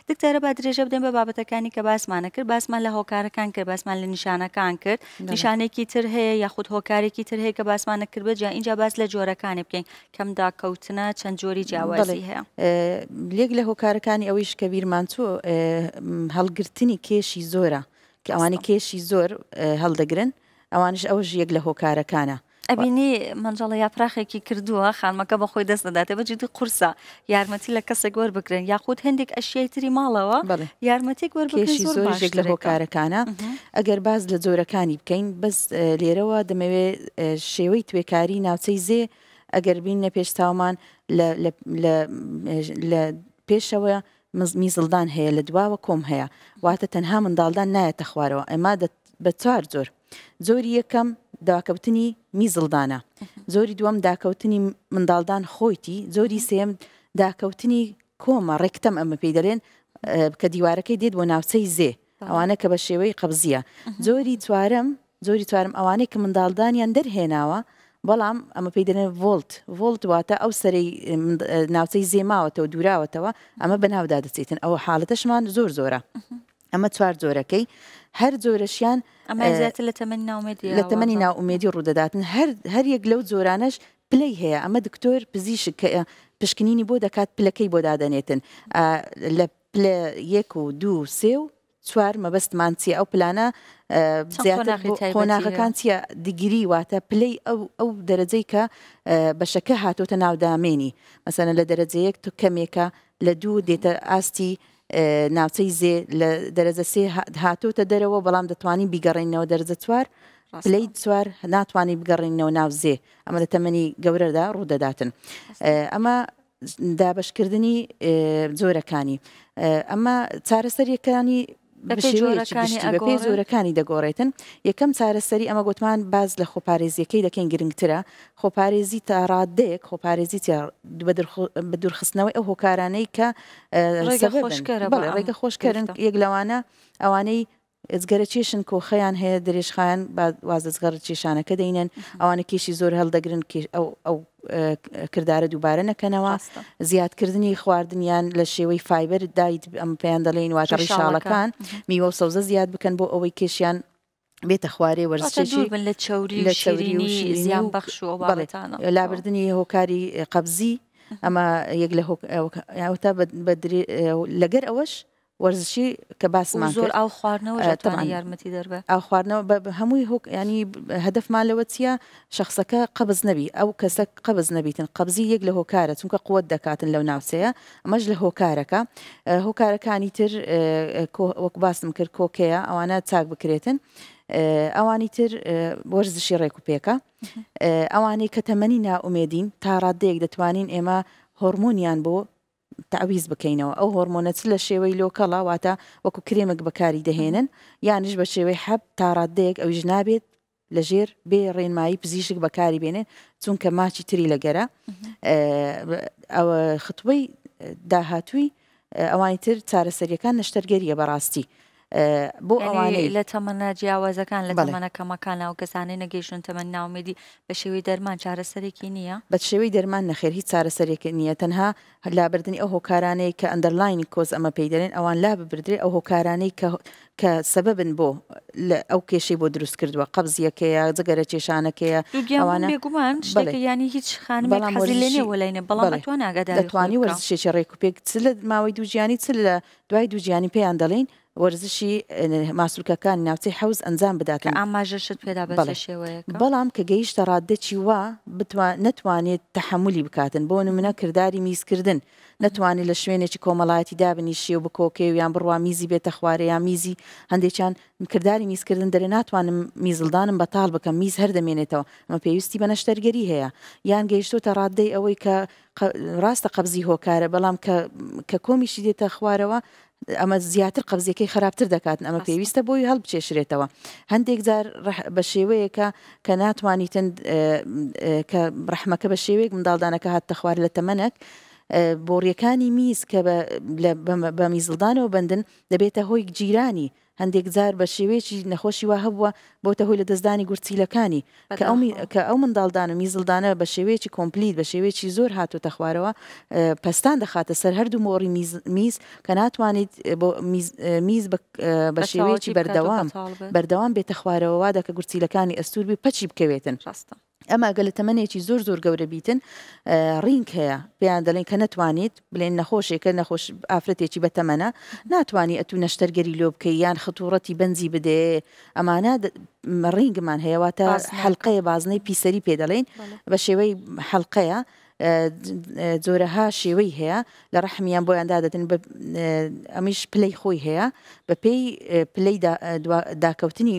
دکتۆرە با درێژە بدەن بە بابەتەکانی کە باسمانە کرد باسمان لە هۆکارەکان کرد باسمان لە نیشانەکان کرد نیشانێکی تر هەیە یاخود هۆکارێکی تر هەیە کە باسمانە کرد بە جا اینجا باس لە جۆرەکانی بکەین کەمدا کەوتنە چەند جۆری جیاوازی هەیە لێک لە هۆکارەکانی ئەویش کە بیرمان چوو هەڵگرتنی کێشی زۆرە کە ئەوانی کێشی زۆر هەڵدەگرن ئەوانش ئەوش یەک لە هۆکارەکانە. ئەبینی مەنجەڵە یاپراخێکی کردووە خانمەکە بەخۆی دەست دەداتێ بە جدی قورسە یارمەتی لە کەسێک وەربگرن یاخود هەندێک ئەشیای تری ماڵەوە یارمەتێک وەربگرێشی زۆرێک لە هۆکارەکانە ئەگەر باز لە جۆرەکانی بکەین بەس لێرەوە دەمەوێ شێوەی توێکاری ناوچەی زێ ئەگەر بین نە پێش تاومان لە پێشەوە میزڵدان هەیە لە دواوە کۆم هەیە واتە تەنها منداڵدان نایەتە خوارەوە ئەما بە چوار جۆر جۆری یەکەم داکەوتنی میزڵدانە جۆری دووەم داکەوتنی منداڵدان خۆیتی جۆری سێم داکەوتنی کۆمە ڕێکتەم ئەمە پێی دەلێن کە دیوارەکەی دێت بۆ ناوچەی زێ ئەوانە کە بە شێوەی قەبزییە. جۆری چوارەم جۆری چوارم ئەوانەی کە منداڵدانیان دەرهێناوە، بەڵام ئەمە پێی دەنێن ڤۆڵت، ڤۆڵت واتە ئەو سەرەی ناوچەی زێ ماوەتەوە دووراوەتەوە، ئەمە بە ناودا دەچێتن، ئەو حاڵەتەشمان زۆر زۆرە. ئەمە چوار جۆرەکەی هەر جۆرەشیان ئەمە زیاتر لە تەمەنی ناومێدی لە تەمەنی ناومێدی ڕوودەداتن هەر هەر یەک لەو جۆرانەش پلەی هەیە ئەمە دکتۆر پزیشک پشکنینی بۆ دەکات پلەکەی بۆ دادەنێتن لە پلە یەک و دوو و سێ و چوار مەبەستمان چییە ئەو پلانە قۆناغەکان چییە دیگری واتە پلەی ئەو ئەو دەرەجەی کە بەشەکە هاتۆتە ناودامێنی مەسەن لە دەرەجەیەک تو کەمێکە لە دوو دێتە ئاستی ناوچەی زێ لە دەرەجە سێ هاتۆتە دەرەوە بەڵام دەتوانین بیگەڕێنەوە دەرجە چوار پلەی چوار ناتوانانی بگەڕێنەوە ناو زێ ئەمە لە تەمەنی گەورەدا ڕوودەداتن ئەمە دابەشکردنی جۆرەکانی ئەمە چارەسەریەکانی بەپێی جۆرەکانی دەگۆڕێتن یەکەم چارەسەری ئەمە گوتمان باز لە خۆپارێزیەکەی دەکەین گرنگترە خۆپارێزی تا ڕادەیەک خۆپارێزی بە دوورخستنەوەی ئەو هۆکارانەی کە ڕێگە خۆشکەرن یەک لەوانە ئەوانەی ئێجگەرەکێشن کۆخەیان هەیە درێژخایەن با واز لە جغەرەکێشانەکە دەینێن ئەوانە کێشی زۆر هەلدەگرن کێش ئەو ئەو کردارە دووبارە نەکەنەوە ڕاستە زیادکردنی خواردنیان لە شێوەی فایبەر دایت ئەم پێیان دەڵێن واژە ڕیشاڵەکان ڕیشاڵەکان میوە و سەوزە زیاد بکەن بۆ ئەوەی کێشیان بێتە خوارێ واتە دوور وەرزشێکی بن لە چەوری و لە چەوری و شیرینی شیرینی زیان و بەخش و ئەو بەڵێ بابەتانە خۆ لابردنی هۆکاری قەبزی ئەمە یەک لە هۆک ئەو ئەوتا بە بە درێ لەگەر ئەوەش وەرزشی کە باسمان زۆر ئاو خواردنەوە دەتوانێت یارمەتی دەربە ئاو خواردنەوە بە هەمووی هۆک ینی هەدفمان لەوە چییە شخصەکە قبز نەبی ئەو کەسە قبز نەبیتن قبزی یەک لە هۆکارە چونکە قوت دەکاتن لەو ناوچەیە ئەمەش لە هۆکارەکە هۆکارەکانی تر وەک باسم کرد کۆکەیە ئەوانە چاک بکرێتن ئەوانی تر وەرزشی ڕێک و پێکە ئەوانەی کە تەمەنی ناومێدین تا ڕادەیەک دەتوانین ئێمە هۆرمۆنیان بۆ تەعویز بکەینەوە ئەو هۆرمۆنە چ لە شێوەی لۆکەڵە واتە وەکو کرێمک بەکاری دەهێنن یانش بە شێوەی حەب تا ڕاددەیەک ئەویش نابێت لە ژێر بێ ڕێنمایی پزیشک بەکاری بێنێت چونکە ماچی تری لەگەرە ئەوە خطبەی داهاتووی ئەوانی تر چارەسەریەکان نەشتەرگەریە بەڕاستی بۆ ئەوانەی لە تەمەنە جیاوازەکان لە تەمەنە کەمەکان ئەو کەسانەی نەگەیشتون تەمەنی ناومێدی بە شێوەی دەرمان چارەسەرێکی نییە؟ بە شێوەی دەرمان نەخێر هیچ چارەسەرێک نییە تەنها لابردنی ئەو هۆکارانەی کە ئەندەرلاینی کۆز ئەمە پێی دەلێن ئەوان لاببردرێ ئەو هۆکارانەی کە کە سەبەبن بۆ ئەو کێشەی بۆ دروست کردووە قەبزیەکەیە جگەرە کێشانەکەیە ئەوانە بێگومان ینی هیچ خان بەڵام لێنێ وەلاینە بەڵام دەتوانانی وەرزشێکی ڕێک و پێک چ لە ماوەی دووگیانی چ لە دوای دووگیانی پێیان دەڵین وەرزشی ماسولکەکانی ناوچەی حەوز ئەنجام بدات کە ئاماژەشت پێدا بە چ شێوەیەک؟ بەڵام کە گەیشتە ڕاددەکی وا نەتوانێت تەحەمولی بکاتن بۆ نمونە کرداری میزکردن نەتوانێت لە شوێنێکی کۆمەڵایەتی دابنیشێ و بکۆکێ و یان بڕوا میزی بێتە خوارێ یان میزی هەندێکیان کرداری میزکردن دەرێ ناتوانم میزڵدانم بەتاڵ بکەم میز هەر دەمێنێتەوە ئەمە پێویستی بە نەشتەرگەری هەیە یان گەیشتوتە ڕاددەی ئەوەی کە ڕاستە قەبزی هۆکارە بەڵام کە کە کۆمیشی دێتە خوارەوە ئەمە زیاتر قەبزیەکەی خراپتر دەکاتن ئەمە پێویستە بۆی هەڵبچێشرێتەوە هەندێک جار بە شێوەیەکە کە ناتوانیتن کە ڕحمەکە بە شێوەیەک منداڵدانەکە هاتە خوار لە تەمەنەک بۆڕیەکانی میز کە بە میزڵدانەوە بندن دەبێتە هۆی گیرانی هەندێک جار بە شێوەیەکی نەخۆشی وا هەبووە بۆتە هۆی لەدەستدانی گورچیلەکانی، کە ئەو منداڵدان و میزڵدانە بە شێوەیەکی کۆمپلیت، بە شێوەیەکی زۆر هاتۆتە خوارەوە، پەستان دەخاتە سەر هەردوو مۆڕی میز کە ناتوانیت بۆ میز بە شێوەیەکی بەردەوام بەردەوام بێتە خوارەوە، وا دەکە گورچیلەکانی ئەستوور بی و پەکی بکەوێتن. ئەم ئەگە لە تەمەنێکی زۆر زۆر گەورە بیتن ڕینک هەیە پێیان دەڵێن کە نەتوانیت بلێن نەخۆشێکە نەخۆش ئافرەتێکی بە تەمەە ناتوانانی ئەتو نەشتەرگەری لۆ بکەی یان خطوڕەتی بەنجی بدێ ئەمانە ڕینگمان هەیەواتە حلقەیە بازنەی پیسەری پێ دەڵێن بە شێوەی حلقەیە جۆرەها شێوەی هەیە لە ڕەحمیان بۆیان دادەدن ئەمیش پلەی خۆی هەیە بە پێی پلەی داکەوتنی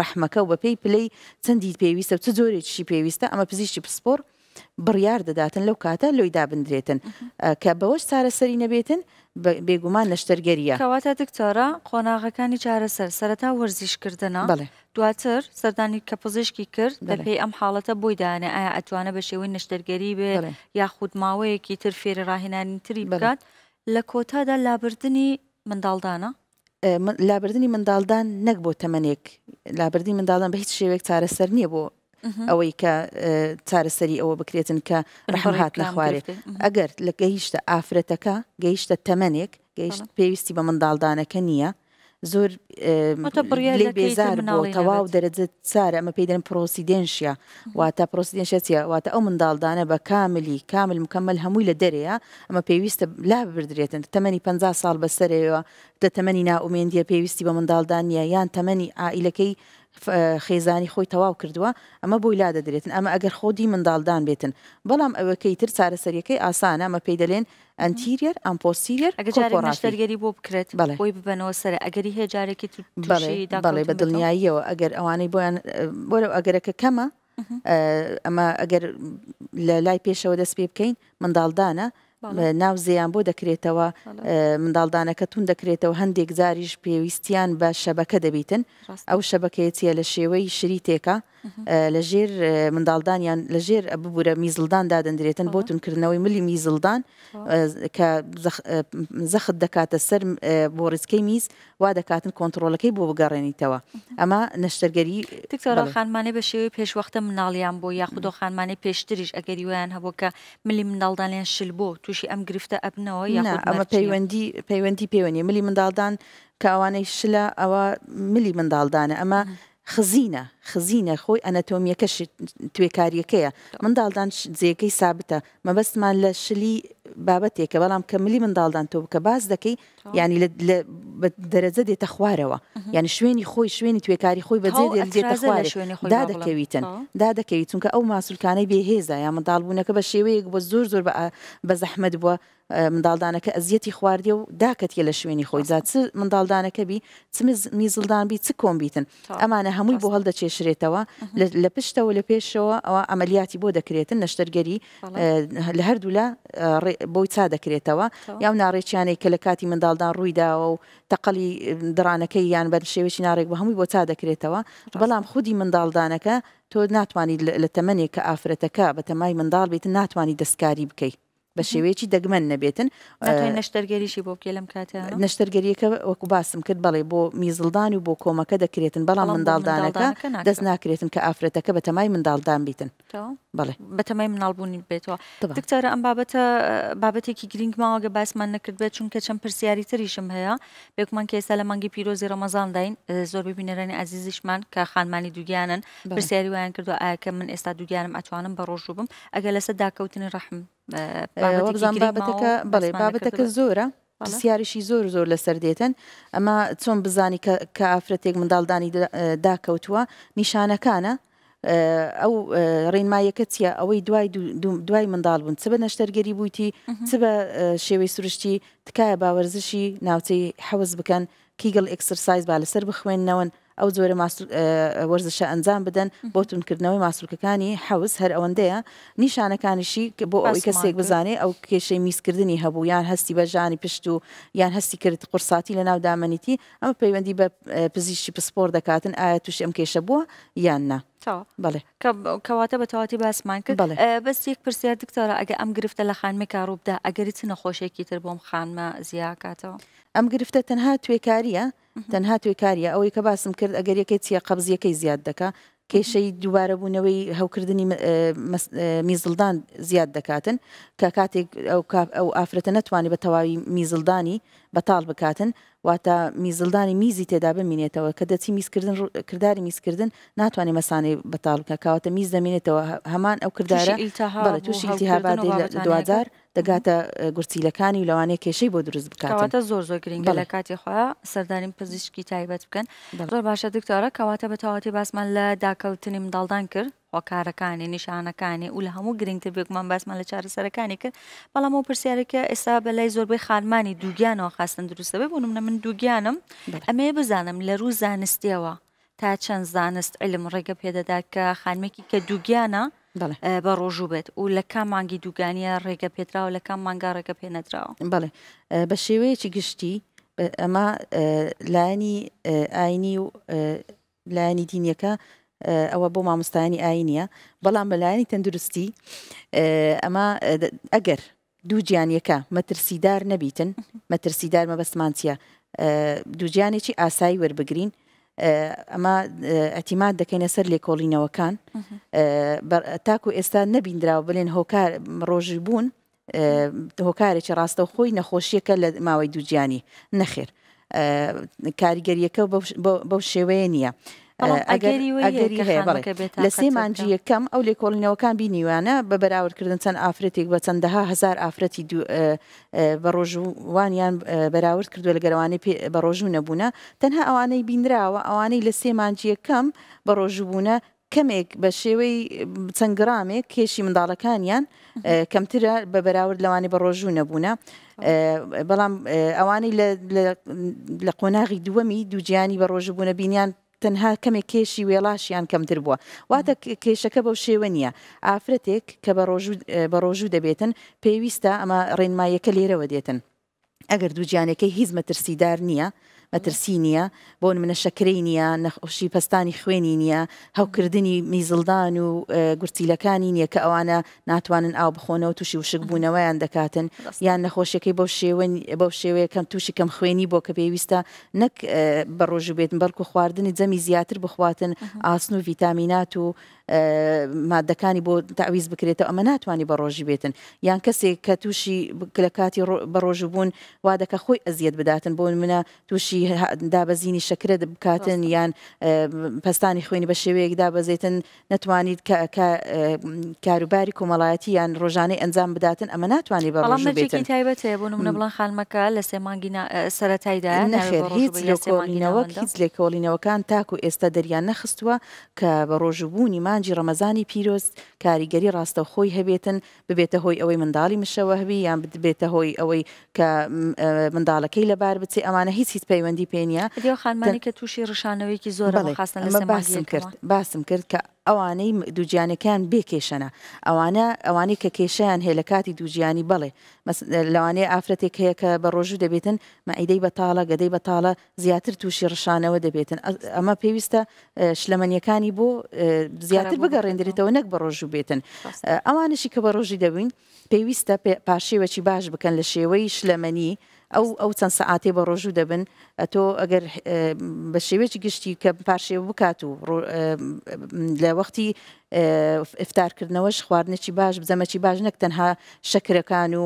ڕەحمەکە و بە پێی پلەی چەندی پێویستە و چ جۆرێکشی پێویستە ئەمە پزیشتی پسپۆر بڕیار دەداتن لەو کاتە لۆی دابدرێتن کە بەوەش چارەسەری نەبێتن بێگومان نەشتەرگەریە کەواتە دکتۆرە قۆناغەکانی چارەسەر سەرەتا وەرزیشکردنە بڵێ دواتر سەردانی کە پزیشکی کرد بەلێ. بەپێی ئەم حاڵەتە بۆی دانێ ئایا ئەتوانێ بە شێوەی نەشتەرگەری بێ بەلێ. یاخود ماوەیەکی تر فێری ڕاهێنانی تری بەلێ. بکات لە کۆتادا لابردنی منداڵدانە؟ ئه، من، لابردنی منداڵدان نەک بۆ تەمەنێک، لابردنی منداڵدان بە هیچ شێوەیەک چارەسەر نییە بۆ ئەوەی کە چارەسەری ئەوە بکرێتن کە ڕحم هاتنە خوارێت ئەگەر لە گەیشتە ئافرەتەکە گەیشتە تەمەنێک گەیشت پێویستی بە منداڵدانەکە نییە زۆر بڕیالی بێزار بۆ تەواو دەرەجە سارە ئەمە پێدەن پرۆسیدنشیا واتە پرۆسیدنشە چیە واتە ئەو منداڵدانە بە کاملی کامل مکمل هەمووی لە دەرەیە ئەمە پێویستە لا بردرێتن تەمەنی 50 ساڵ بەسەرەوە دە تەمەنی ناومێندیە پێویستی بە منداڵدان نیە یان تەمەنی ئائیلەکەی خێزانی خۆی تەواو کردوە ئەمە بۆی لادەدرێتن ئەمە ئەگەر خۆدی منداڵدان بێتن بەڵام ئەوەکەی تر چارەسەریەکەی ئاسانە ئەمە پێی دەلێن ئەنتیریەر ئەمپۆسیریەر ئەگەر جارێک نەشتەرگەری بۆ بکرێت بەڵێ بۆی ببەنەوە سەر ئەگەری هەیە جارێکی تر بەڵێ بەڵێ بە دڵنیاییەوە ئەگەر ئەوانەی بۆیان وەرەو ئەگەرەکە کەمە ئەمە ئەگەر لە لای پێشەوە دەست پێ بکەین منداڵدانە ناو زیان بۆ دەکرێتەوە منداڵدانەکە تون دەکرێتەوە هەندێک زاریش پێویستیان بە شەبەکە دەبیتن ئەو شەبەکەیەتە لە شێوەی شریتێکە لە ژێر منداڵدانیان لە ژێر ببوورە میزلدان دادەندرێتن بۆ تونکردنەوەی ملی میزلدان کە زەخت دەکاتە سەر بۆ ڕیزکەی میز وا دەکاتن کۆنتڕۆلەکەی بۆ بگەڕێنیتەوە ئەمە نەشتەرگەری دکتۆرە بەڵێ. خانمانەی بە شێوەی پێشوەختە مناڵیان بۆ یاخودۆ خانمانەی پێشتریش ئەگەری وەیان هەبووە کە ملی منداڵدان یان شل بۆ تووشی ئەم گرفتە ئەبنەوە نا یاخود ئەمە مەرج نییە؟ پەیوەندی پەیوەندی پێوە نییە ملی منداڵدان کە ئەوانەی شلە ئەوە ملی منداڵدانە ئەمە مهم. خزینە خزینە خۆی ئەنەتۆمییەکەش توێکارییەکەیە منداڵدان ش جێگەی سابتە مەبەستمان لە شلی بابەتێکە بەڵام کە ملی منداڵدان تۆ بکە باس دەکەی یانی لە لە بە دەرەجە دێتە خوارەوە یانی شوێنی خۆی شوێنی توێکاری خۆی بە جێ دێت دێتە خوارێ دادەکەویتن دادەکەویت چونکە ئەو ماسولکانەی بێهێزە یا منداڵبوونەکە بە شێوەیەک بە زۆر زۆر بە زەحمت بووە منداڵدانەکە ئەزیەتی خواردێ و داکەتیە لە شوێنی خۆی زات منداڵدانەکە بی چمز میزلدان بی چ کۆم بیتن ئەمانە هەمووی بۆ هەڵدەچێشرێتەوە لە پشتەوە لە پێشەوە ئەوە ئەمەلیاتی بۆ دەکرێتن نەشتەرگەری لە هەردوولا بۆی چا دەکرێتەوە یاو ناڕێکیانەی کە لە کاتی منداڵدان ڕوویداوە و تەقەلی دڕانەکەی یان بەر شێوێکی ناڕێک بە هەمووی بۆ چا دەکرێتەوە بەڵام خودی منداڵدانەکە تۆ ناتوانانی لە تەمەێک کە ئافرەتەکە بە تەمای منداڵ بێت ناتوانانی دەستکاری بکەیت بە شێوەیەکی دەگمەن نەبێتن نەشتەرگەریشی بۆ بکە لەم کاتە نەشتەرگەریەکە وەکو باسم کرد بەڵێ بۆ میزڵدان و بۆ کۆمەکە دەکرێتن بەڵام منداڵدانەکە دەست ناکرێتن کە ئافرەتەکە بە تەمای منداڵدان بیتن بەڵێ بەتەمای مناڵبوونی بێتەوە دکتۆرە ئەم بابەتە بابەتێکی گرنگ ماوەگە باسمان نەکردبێت چونکە چەند پرسیاری تریشم هەیە بێکمان کە ئێستا لە مانگی پیرۆزی ڕەمەزانداین زۆر ببینەرانی ئازیزیشمان کە خانمانی دوگیانن پرسیاری وایان کردو ئاکە من ئێستا دوگیانم ئەتوانم بە ڕۆژوو بم ئەگەر لەسەر داکەوتنی ڕەحم بابەتەکە بەڵێ بابەتەکە زۆرە پرسیارشی زۆر زۆر لەسەر دێتن ئەمە چۆن بزانی کە کە ئافرەتێک منداڵدانی داکەوتووە نیشانەکانە ئەو ڕێنمایەکە چیە ئەوەی دوای دوای منداڵ بوون چ بە نەشتەرگەری بوویتی چ بە شێوەی سروشتی تکایە باوەرزشی ناوچەی حەوز بکەن کیگەڵ ئەکسرسایز با لەسەر بخوێندنەوەن ئەو جۆرە وەرزشە ئەنجام بدەن بۆ تونکردنەوەی ماسولکەکانی حەوز هەر ئەوەندەیە نیشانەکانیشی بۆ ئەوی کەسێک بزانێ ئەو کێشەی میزکردنی هەبوو یان هەستی بە ژانی پشت و یان هەستی کرد قورساتی لە ناو دامەنیتی ئەمە پەیوەندی بە پزیشی پسپۆر دەکاتن ئایا توش ئەم کێشە بووە یان نا بڵێ کەواتە بە تەواتی باسمان کرد بەس یەک پرسیار دکتۆرە ئەگە ئەم گرفتە لە خانمێکا ڕووبدا ئەگەری چ نەخۆشێکی تر بۆم خانمە زیاکاتەوە ئەم گرفتە تەنها توێکاریە تەنها توێ کاریە ئەوەی کە باسم کرد ئەگەر یەکەی چیە قەبزیەکەی زیاد دەکا کێشەی دووبارەبوونەوەی هەوکردنی میزڵدان زیاد دەکاتن کە کاتێک ئەو ئافرەتە نەتوانێت بە تەواوی میزلدانی بەتاڵ بکاتن واتە میزلدانی میزی تێدا بمینێتەوە کە دەچی میزکردن کردداری میزکردن ناتوانێت مەسانەی بەتاڵ بکە کاواتە میز دەمینێتەوە هەمان ئەو کردارە تووشی هابات دوجار دەگاتە گورچیلەکانی و لەوانەیە کێشەی بۆ دروست بکات کەواتە زۆر زۆر گرنگە لە کاتی خۆ سەردانی پزیشکی تایبەت بکەن زۆر باشە دکتۆرە کەواتە بە تەواتی باسمان لە داکەوتنی منداڵدان کرد هۆکارەکانی نیشانەکانی و لە هەموو گرنگتر بێگومان باسمان لە چارەسەرەکانی کرد بەڵام ئەو پرسیارێکە ئێستا بە لای زۆربەی خانمانی دووگیانەوە خاستن دروستەبێ بۆ منە من دووگیانم ئەمێ بزانم لە ڕوو زانستیەوە تا چەند زانست علم ڕێگە پێدەدا کە خانمێکی کە دووگیانە بە ڕۆژوو بێت و لە کام مانگی دووگانیە ڕێگە پێدراوە لە کام مانگا ڕێگە پێ نەدراوە بڵێ بە شێوەیەکی گشتی ئەمە لایەنی ئاینی و لایەنی دینیەکە ئەوە بۆ مامۆستایانی ئاینە بەڵام بەلایانی تەندروستی ئەمە ئەگەر دووگیان یەکە مەترسیدار نەبیتن مەترسیدار مەبەستمان چییە دووگیانێکی ئاسایی وەربگرین ئەمە ئەتیمات دەکەینە سەر لێکۆڵینەوەکان تاکو ئێستا نەبیندراوە بلێن هۆکار ڕۆژی بوون هۆکارێکی ڕاستەوخۆی نەخۆشیەکە لە ماوەی دووگیانی نەخێر کاریگەریەکە بەو شێوەیە نییە. ئەگەری هەیە بڵێ لە سێ مانجی یەکەم ئەو لێکۆڵینەوەکان بینیوانە بە بەراوردکردن چەند ئافرەتێک بە چەندەها هزار ئافرەتی بە ڕۆژوانیان بەراورد کردو لە گەرەوانەی بە ڕۆژوو نەبوونە تەنها ئەوانەی بینراوە ئەوانەی لە سێ مانجی یەکەم بە ڕۆژوبوونە کەمێک بە شێوەی چەند گرامێک کێشی منداڵەکانیان کەمترە بە بەراورد لەوانی بە ڕۆژوو نەبوونە بەڵام ئەوانەی لە قۆناغی دووەمی دووجیانی بە ڕۆژبوونە بینیان تەنها کەمێک کێشی وێڵاشیان کەمتر بووە واتە کێشەکە بەو شێوە نییە ئافرەتێک کە بە ڕۆژوو دەبێتن پێویستە ئەمە ڕێنمایەکە لێرەوە دێتن ئەگەر دووگیانەکەی هیچ مەترسیدار نییە، مەترسی نییە، بۆ نمونە شەکرەی نییە، نەخۆشی پەستانی خوێنی نییە، هەوکردنی میزڵدان و گورچیلەکانی نییە کە ئەوانە ناتوانن ئاو بخۆنەوە تووشی وشک بوونەوەیان دەکاتن یان نەخۆشیەکەی بەو شێوە بەو شێوەیە کەم تووشی کەم خوێنی بۆ کە پێویستە نەک بە ڕۆژوو بێتن بەڵکو خواردنی جەمی زیاتر بخواتن ئاسن و ڤیتامینات و مادەکانی بۆ تاویز بکرێتەوە ئەمە ناتوانانی بە ڕۆژی بێتن یان کەسێک کە تووشی لە کاتی بە ڕۆژوو بوون وا دەکە خۆی ئەزیەت بداتن بۆ منە تووشی دابەزینی شەکرە بکاتن یان پستانی خوێنی بە شێوەیەک دابەزێتن نتوانیت کاروباری کۆمەڵایەتی یان ڕۆژانەی ئەنجام بداتن ئەمە ناتوانانی بە ڕۆژ بێتن تایبەت هەیە بۆ منە بڵان خانمەکە لە سێ مانگی سەتایدا نەخێر هیچ لێکۆڵینەوە هیچ لێکۆڵینەوەکان تاکو ئێستا دەریان نەخستووە کە بە ڕۆژو بوونی مانگی ڕەمەزانی پیرۆز کاریگەری ڕاستەوخۆی هەبێتن ببێتە هۆی ئەوەی منداڵی مشەوەهبی یان ببێتە هۆی ئەوەی کە منداڵەکەی لەبار بچێ ئەمانە هیچ هیچ پەیوەندی پێ نیە ئەدیو خانمانی کە تووشی ڕشانەوەیکی زۆرە بەڵێ خاستن لە ئەمە سێ مانگی باسم یەکەمەوە کرد باسم کرد کە ئەوانەی م- دووگیانەکەیان بێ کێشەنە ئەوانە ئەوانەی کە کێشەیان هەیە لە کاتی دووگیانی بەڵێ مەس لەوانەیە ئافرەتێک هەیە کە بە ڕۆژوو دەبێتن مەعیدەی بەتاڵە گەدەی بەتاڵە زیاتر تووشی ڕشانەوە دەبێتن ئەمە پێویستە شلەمەنیەکانی بۆ زیاتر بگەڕێندرێتەوە نەک بە ڕۆژوو بێتن ئەوانشی کە بە ڕۆژی دەبووین پێویستە پاشێوەی باش بکەن لە شێوەی شلەمەنی ئەو ئەو چەند سەعاتێ بە ڕۆژوو دەبن تۆ ئەگەر بە شێوەیەکی گشتی کە پاشێوە بکات و لە وەختی ئفتارکردنەوەش خواردنێکی باش بزەمەکی باش نەک تەنها شەکرەکان و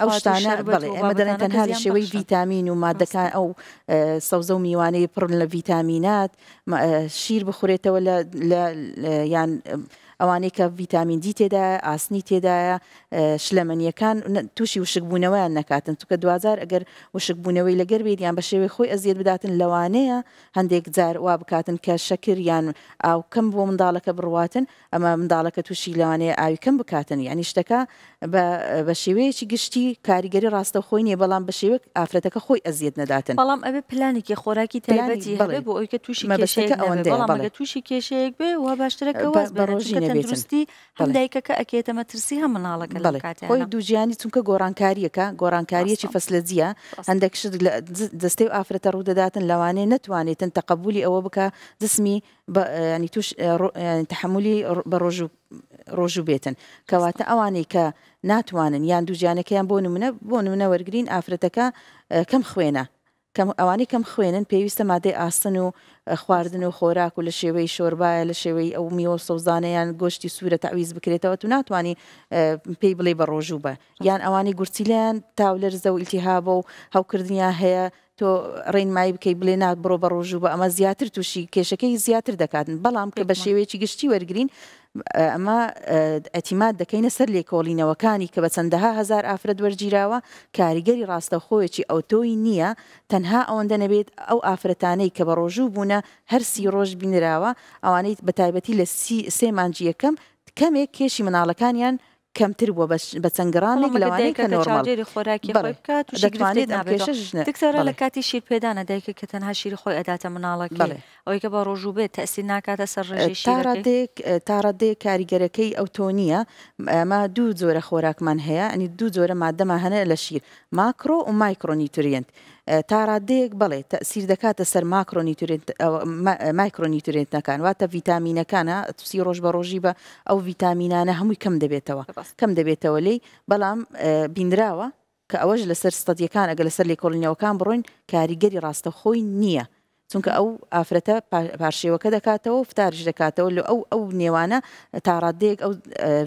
ئەو شتانە ئێمە دەڵێن تەنها لە شێوەی ڤیتامین و مادەکان ئەو سەوزە و میوانەی پڕن لە ڤیتامینات شیر بخورێتەوە یان ئەوانەی کە ڤیتامین دی تێدا ئاسنی تێدایە شلەمەنیەکان تووشی وشکبوونەوەیان نکاتن چکە دوزار ئەگەر وشکبوونەوەی لەگەر بێت یان بە شێوەی خۆی ئەزیێت بداتن لەوانەیە هەندێک جار وا بکاتن کە شەکر یان ئاوکەم بۆ منداڵەکە بڕواتن ئەمە منداڵەکە تووشی لەوانەیە ئاوی کەم بکاتن یعنی شتەکە بە شێوەیەکی گشتی کاریگەری ڕاستە خۆی نیە بەڵام بە شێوە ئافرەتەکە خۆی ئەزیەت نەداتن بەڵام ئەبێ پلانێکی خۆراکی تایبەتی بڵێ بۆ ئەوکە تووشی مەبەشەکە ئەوەندەڵامەگە تووشی کێشەیەک بێ و باشترەکە واز بە ڕۆژی نەبێتستی هەمدایکەکە ئەکێتە مەترسی هەم مناڵەکە لە کاتی خۆی دووجیانی چونکە گۆڕانکاریەکە گۆڕانکاریەکی فەسلەجیە هەندێک شت دەستەی ئافرەتە ڕوودەداتن لەوانەیە نتوانێتن تەقبولی ئەوە بکە جسمی بە ینی توش تحملی بە ڕۆژوو ڕۆژوو بێتن کەواتە ئەوانەی کە ناتوانن یان دوو جیانەکەیان بۆ نمونە بۆ نمونە وەرگین ئافرەتەکە کەم خوێنە کەم ئەوانی کەم خوێنن پێویستە مادەی ئاستن و خواردن و خۆراک و لە شێوەی شۆربایە لە شێوەی ئەو میوە سەوزانەیان گۆشتی سوورە تعویز بکرێتەوە تو ناتانی پێی بڵێ بە ڕۆژوو بە یان ئەوانی گورچیلیان تاولەرزە و ئیلتیهابە و هەوکردنیان هەیە تۆ ڕێنمایی بکەی بڵێ نا بڕۆ بە ڕۆژوو بە ئەمە زیاتر تووشی کێشەکەی زیاتر دەکات بەڵام کە بە شێوەیەکی گشتی وەرگین ئەمە ئەتیمات دەکەینە سەر لێکۆڵینەوەکانی کە بە چەندەها هزار ئافرەت وەرگیراوە کاریگەری ڕاستە خۆیەکی ئەوتۆی نییە تەنها ئەوەندە نەبێت ئەو ئافرەتانەی کە بە ڕۆژوو بوونە هەرسی ڕۆژ بینراوە ئەوانەی بە تایبەتی لە سێ مانجیەکەم کەمێک کێشی مناڵەکانیان کەمتر بووە بە چەند گرامێک لەوانەی کە نۆرماڵ بەڵێ دەتوانیت ئەم کێشە ژنە بەڵێ دکتۆرە لە کاتی شیر پێدانە دایکێک کە تەنها شیری خۆی ئەداتە مناڵەکەی بەڵێ ئەوەی کە بە ڕۆژوو بێت تەئسیر ناکاتە سەر ڕێژەی شیرەکەی تا ڕادەیەک تا ڕادەیەک کاریگەرەکەی ئەوتۆ نییە ئەمە دوو جۆرە خۆراکمان هەیە ئەنی دوو جۆرە مادەمان هەنە لە شیر ماکرۆ و مایکرۆ نیوترینت، تا ڕاددەیەک بەڵێ تەئسیر دەکاتە سەر ماکرۆ نیوترینت مایکرۆ نیوترینتەکان واتە ڤیتامینەکان ها ئەتوسی ڕۆژ بە ڕۆژی بە ئەو ڤیتامینانە هەمووی کەم دەبێتەوە کەم دەبێتەوە لێی بەڵام بینراوە کە ئەوەش لەسەر ستەدیەکان ئەگەر لەسەر لێکۆڵینەوەکان بڕۆین کاریگەری ڕاستەخۆی نییە چونکە ئەو ئافرەتە پارشێوەکە دەکاتەوە و فتاریش دەکاتەوە لە ئەو ئەو نێوانە تاڕادەیەک ئەو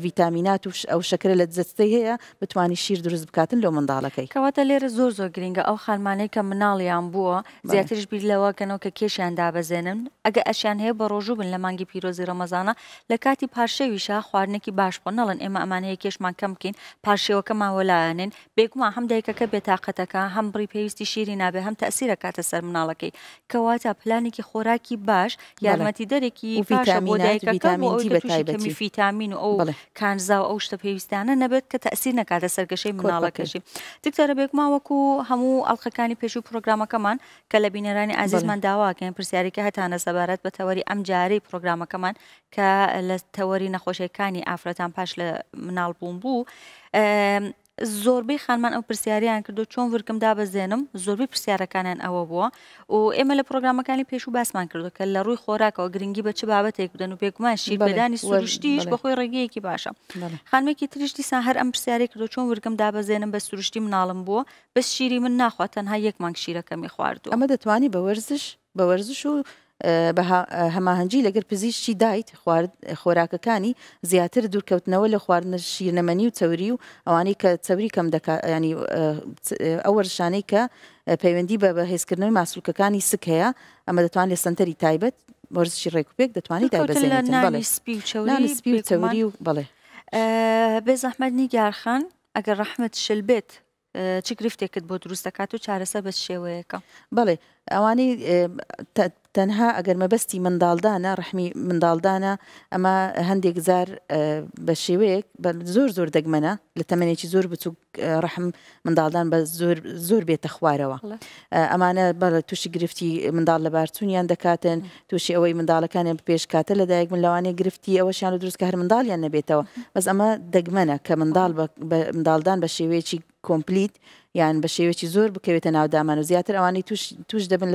ڤیتامینات و ئەو شەکرە لە دزەجتەی هەیە بتانی شیر دروست بکاتن لەو منداڵەکەی کەواتە لێرە زۆر زۆر گرنگە ئەو خانمانەی کە مناڵیان بووە زیاتریش بیر لەوەکەنەوە کە کێشیان دابەزێنن ئەگە ئەشیان هەیە بە ڕۆژوو بن لە مانگی پیرۆزی ڕەمەزانە لە کاتی پارشێویشا خواردنێکی باش بۆ نەڵن ئێمە ئەمانەیە کێشمان کەم بکەین پارشێوەکەمان وەلایانێن بێگومان هەم دایکەکە بێتاقەتەکە، هەم بڕی پێویستی شیری نابێت، هەم تەئسیر ئەکاتە سەر مناڵەکەی. کەواتە پلانێکی خۆراکی باش یارمەتیدەرێکی باشە بۆ دایکەکە بۆ ئەوەی کە تووشی کەمی فیتامین و ئەو کانزا و ئەو شتە پێویستانە نەبێت کە تەئسیر نەکاتە سەر گەشەی مناڵەکەشی. دکتۆرە بێگومان وەکو هەموو ئەڵقەکانی پێشووی پرۆگرامەکەمان کە لە بینەرانی ئازیزمان داوا ئەکەین پرسیارێکی هەتانە سەبارەت بە تەوەری ئەمجارەی پرۆگرامەکەمان کە لە تەوەری نەخۆشیەکانی ئافرەتان پاش لە مناڵ بوون بوو زۆربەی خانمان ئەو پرسیاریان کردو چۆن ورکم دابەزێنم زۆربەی پرسیارەکانیان ئەوە بووە و ئێمە لە پرۆگرامەکانی پێش و باسمان کردو کە لە ڕووی خۆراکەوە گرنگی بە چ بابەتێک بدەن و بێگومان شیرپێدانی سروشتیش بەخۆی ڕێگەیەکی باشە خانمێکی تریش دیسان هەر ئەم پرسیاری کردو چۆن ورکم دابەزێنم بە سروشتی مناڵم بووە بەس شیری من ناخوا تەنها یەک مانگ شیرەکەمی خواردو ئەمە دەتوانی بە وەرزش بە وەرزش و بە هەماهەنگی لەگەر پزیشکی دایت خوارد خۆراکەکانی زیاتر دوورکەوتنەوە لە خواردنە شیرنەمەنی و چەوری و ئەوانەی کە چەوری کەم دەکات ینی ئەو وەرشانەی کە پەیوەندی بە بەهێزکردنەوەی ماسولکەکانی سک هەیە ئەمە دەتوان لە سنتەری تایبەت وەرزشی ڕێکوپێک دەتوانانی دابزێنێت بەڵێ سپی و چەوری سپی و چەوری و بڵێ بێ زەحمەت نیگارخان ئەگەر ڕەحمت شل بێت چ گرفتێکت بۆ دروست دەکات و چارەسەر بە شێوەیەکە بەڵێ ئەوانەی تەنها ئەگەر مەبەستی منداڵدانە ڕحمی منداڵدانە ئەمە هەندێک زار بە شێوەیەک بە زۆر زۆر دەگمەنە لە تەمەێکی زۆر بچوک ڕحم منداڵدان بە زۆر زۆر بێتە خوارەوە ئەمانە بە تووشی گرفتی منداڵ لە بارچوونیان دەکاتن توشی ئەوەی منداڵەکانیان بپێش کاتە لەدایک بن لەوانەیە گرفتی ئەوەشیان لە دروست کە هەر منداڵیان نەبێتەوە بەس ئەمە دەگمەنە کە منداڵ بە منداڵدان بە شێوەیەکی کۆمپلیت یان بە شێوەیەکی زۆر بکەوێتە ناو دامان و زیاتر ئەوانەی توش توش دەبن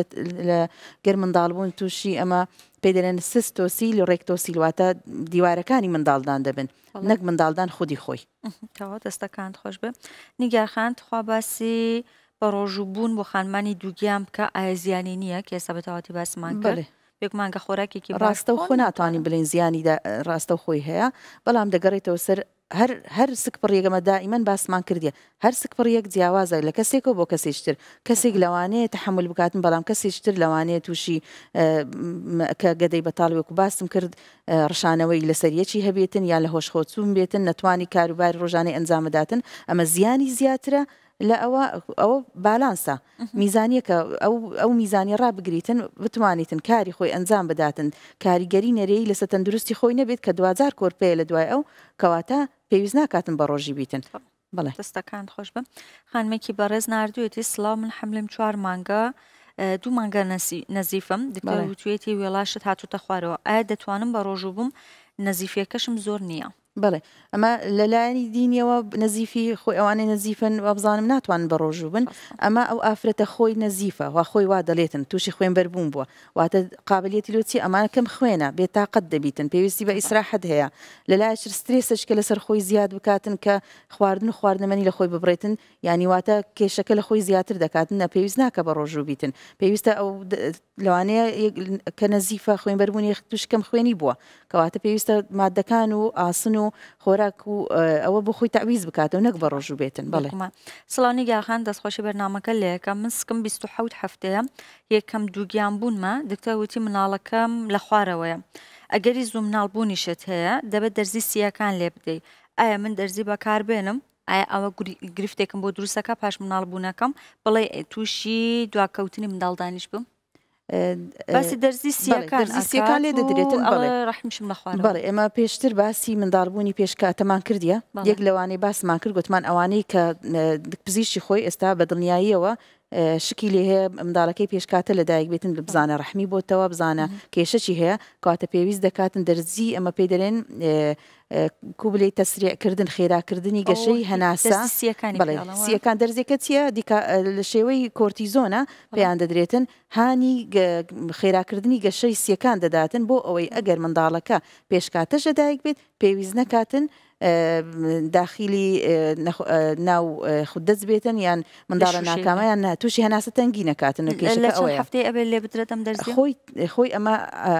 لە گەر منداڵ بوون توشی ئەمە پێ دەێن سستۆسیل و ڕێکتۆسیل واتە دیوارەکانی منداڵدان دەبن نەک منداڵدان خودی خۆی کەوا دەستەکان خۆش بێ نیگارخان تخوا باسی بەڕۆژوو بوون بۆ خانمانی دووگیان بکە ئایە زیانی نییە کە ئێستا بەتەواتی باسمان کرد بەلێ یەک مانگە خۆراکێکی باش ڕاستە خۆ ناتوانین بلێن زیانی دا ڕاستە خۆی هەیە بەڵام دەگەڕێتەوە سەر هەر هەر سکپڕیەک ئەمە دائیمەن باسمان کردیە هەر سکپڕیەک جیاوازە لە کەسێکەوە بۆ کەسێکی تر کەسێک لەوانەیە تحمل بکاتن بەڵام کەسێکی تر لەوانەیە تووشی کە گەدەی بەتاڵ وەکو باسم کرد ڕشانەوەی لەسەر یەکی هەبێتن یا لە هۆشخۆچوون بێتن نەتوانی کاروباری ڕۆژانەی ئەنجامداتن ئەمە زیانی زیاترە لە ئەوە ئەوە بالانسە میزانیە کە ئەو ئەو میزانیە ڕابگریتن بتوانیتن کاری خۆی ئەنجام بداتن کاریگەری نەرێی لەسە تەندروستی خۆی نەبێت کە دوجار کۆرپەیە لە دوای ئەو کەواتە پێویست ناکاتن بە ڕۆژی بیتن بڵێ دەستەکان خۆش بم خانمێکی بەڕێز نردوێتی سلااو من حملم چوار مانگە دوو مانگە نەزیفم دکتۆر وتوێتی وێڵاشت هاتوتە خوارەوە ئایا دەتوانم بە ڕۆژوو بووم نەزیفەکەشم زۆر نییە بەڵێ ئەمە لەلایەنی دینیەوە نەزیفی خۆی ئەوانەی نەزیفن وابزانم ناتوان بە ڕۆژوو بن ئەمە ئەو ئافرەتە خۆی نەزیفە وا خۆی وا دەڵێتن تووشی خوێنبەر بوون بووە واتە قابلیەتی لۆچی ئەمانە کەم خوێنە بێ تااقەت دەبیتن پێویستی بە ئیسراحەت هەیە لەلایە چرسترێسش کە لەسەر خۆی زیاد بکاتن کە خواردن و خواردنەمەنی لە خۆی ببڕێتن ینی واتە کێشەکە لە خۆی زیاتر دەکاتن نە پێویست ناکە بە ڕۆژوو بیتن پێویستە ئەو لەوانەیە کە نەزیفە خوێنبەربوونی توش کەم خوێنی بووە کەواتە پێویستە مادەکان و ئاسن و خۆراک و ئەوە بۆ خۆی تعویز بکاتەوە نەک بە ڕۆژوو بێتن بڵێ سڵانی گاخان دەستخۆشی بەرنمەکە لەکە من سکم 26 هەفتەیە یەکەم دووگیان بوونمە دکتەر وتی مناڵەکەم لە خوارەوەیە ئەگەری زوو مناڵبوونیشت هەیە دەبێت دەرزی سیەکان لێ بدەیت ئایا من دەرزی بەکاربێنم ئایا ئەوە گرفتێکم بۆ دروست دەکات پاش مناڵ بوونەکەم بڵێ تووشی دواکەوتنی منداڵدانیش بم باسی دەرزی سیەکان سیەکان لێ دەدرێتن بەڵێ ڕحمشم بەخوار بەڵێ ئێمە پێشتر باسی منداڵبوونی پێشکاتەمان کردیە یەک لەوانەی باسمان کرد گوتمان ئەوانەی کە پزیشی خۆی ئێستا بە دڵنیاییەوە شکی لێ هەیە منداڵەکەی پێشکاتە لە دایک بێتن بزانە ڕحمی بۆتەوە بزانە کێشەی هەیە کاتە پێویست دەکاتن دەرزی ئەمە پێ دەرێن کوبلەی تەسریع کردن خێرا کردنی گەشەی هەناسە سیەکان دەرزێکە چیە دیکە لە شێوەی کۆرتیزۆنە پێیان دەدرێتن هانی خێراکردنی گەشەی سیەکان دەداتن بۆ ئەوەی ئەگەر منداڵەکە پێشکاتەش لەدایک بێت پێویست نەکاتن داخلی ناو خوددەت بێتن یان منداڵە ناکامیان نە تووشی هەناسە تەنگی نەکاتن و کێشەکە ئەوەی هەفتەی ئەبێت لێ بدرێتم دەرزی خۆی خۆی ئەمە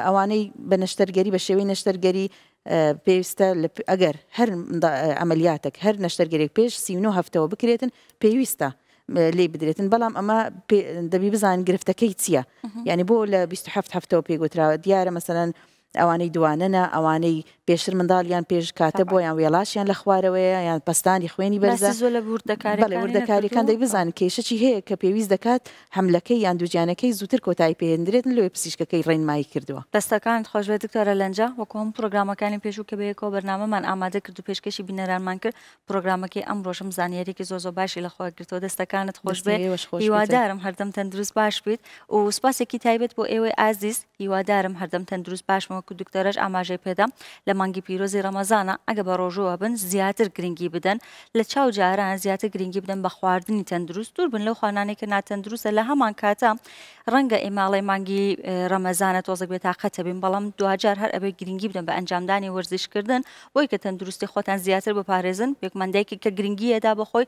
ئەوانەی بە نەشتەرگەری بە شێوەی نەشتەرگەری پێویستە ئەگەر هەر عملیاتێک هەر نەشتەرگەرێک پێش سی و نۆ هەفتەوە بکرێتن پێویستە لی بدرێتن بەڵام ئەمە دەبی بزان گرفتەکەی چییە یعنی بۆ لە 27 هەفتەوە پێگوتراوە دیارە مەسەن ئەوانەی دوانەنە ئەوانەی پێشتر منداڵیان پێش کاتە بۆ یان وێڵاشیان لە خوارەوەیە یان پستانی خوێنی بەرزە زۆر لە بوردەکاری بەڵێ وردەکاریەکان دەی بزان کێشەی هەیە کە پێویست دەکات حەملەکەی یان دووگیانەکەی زووتر کۆتایی پێهێندرێت لەوەی پزیشکەکەی ڕێنمایی کردووە. دەستەکانت خۆشبێت دکتۆرە لەنجە، وەکو هەموو پرۆگرامەکانی پێشوو کە بەیەکەوە بەرنامەمان ئامادەکرد و پێشکەشی بینەرانمان کرد، پرۆگرامەکەی ئەمڕۆشم زانیاریەکی زۆر زۆر باشی لەخۆ گرتووە، دەستەکانت خۆشبێت، هیوادارم هەردەم تەندروست باشبیت و سوپاسێکی تایبەت بۆ ئێوەی ئازیز، هیوادارم هەردەم تەندروست باشبن وەکو دکتۆرەش ئاماژەی پێدا لە مانگی پیرۆزی ڕەمەزانە ئەگە بە ڕۆژووە بن زیاتر گرنگی بدەن لە چاو جاران زیاتر گرنگی بدەن بە خواردنی تەندروست دوور بن لەو خوانانەی کە ناتەندروستە لە هەمان کاتە ڕەنگە ئێماڵی مانگی ڕەمەزانە تۆزەک بێ تااقەتە بین بەڵام دواجار هەر ئەبێ گرنگی بدەن بە ئەنجامدانی وەرزشکردن بۆی کە تەندروستی خۆتان زیاتر بپارێزن پێکمەندایکی کە گرنگیەدا بەخۆی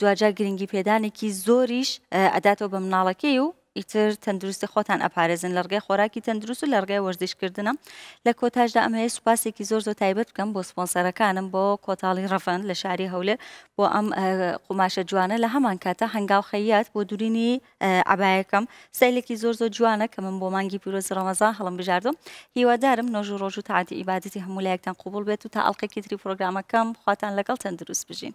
دواجار گرنگی پێدانێکی زۆریش ئەداتەوە بە مناڵەکەی و ئیتر تەندروستی خۆتان ئەپارێزن لە ڕگەی خۆراکی تەندروست و لە ڕگەی وەرزش کردنە لە کۆتاشدا ئەمەیە سوپاسێکی زۆر زۆر تایبەت بکەم بۆ سپۆنسەرەکانم بۆ کۆتاڵی ڕەفەن لە شاری هەولێر بۆ ئەم قوماشە جوانە لە هەمان کاتە هەنگاو خەیات بۆ دوورینی عبایەکەم سیلێکی زۆر زۆر جوانە کە من بۆ مانگی پیرۆزی ڕەمەزان هەڵم بژاردم هیوادارم نۆژ و ڕۆژ و تاعاتی عیبادەتی هەموو لایەکتان قوبوڵ بێت و تا ئەڵلقەی کتری پرۆگرامەکەم خواتان لەگەڵ تەندروست بژین.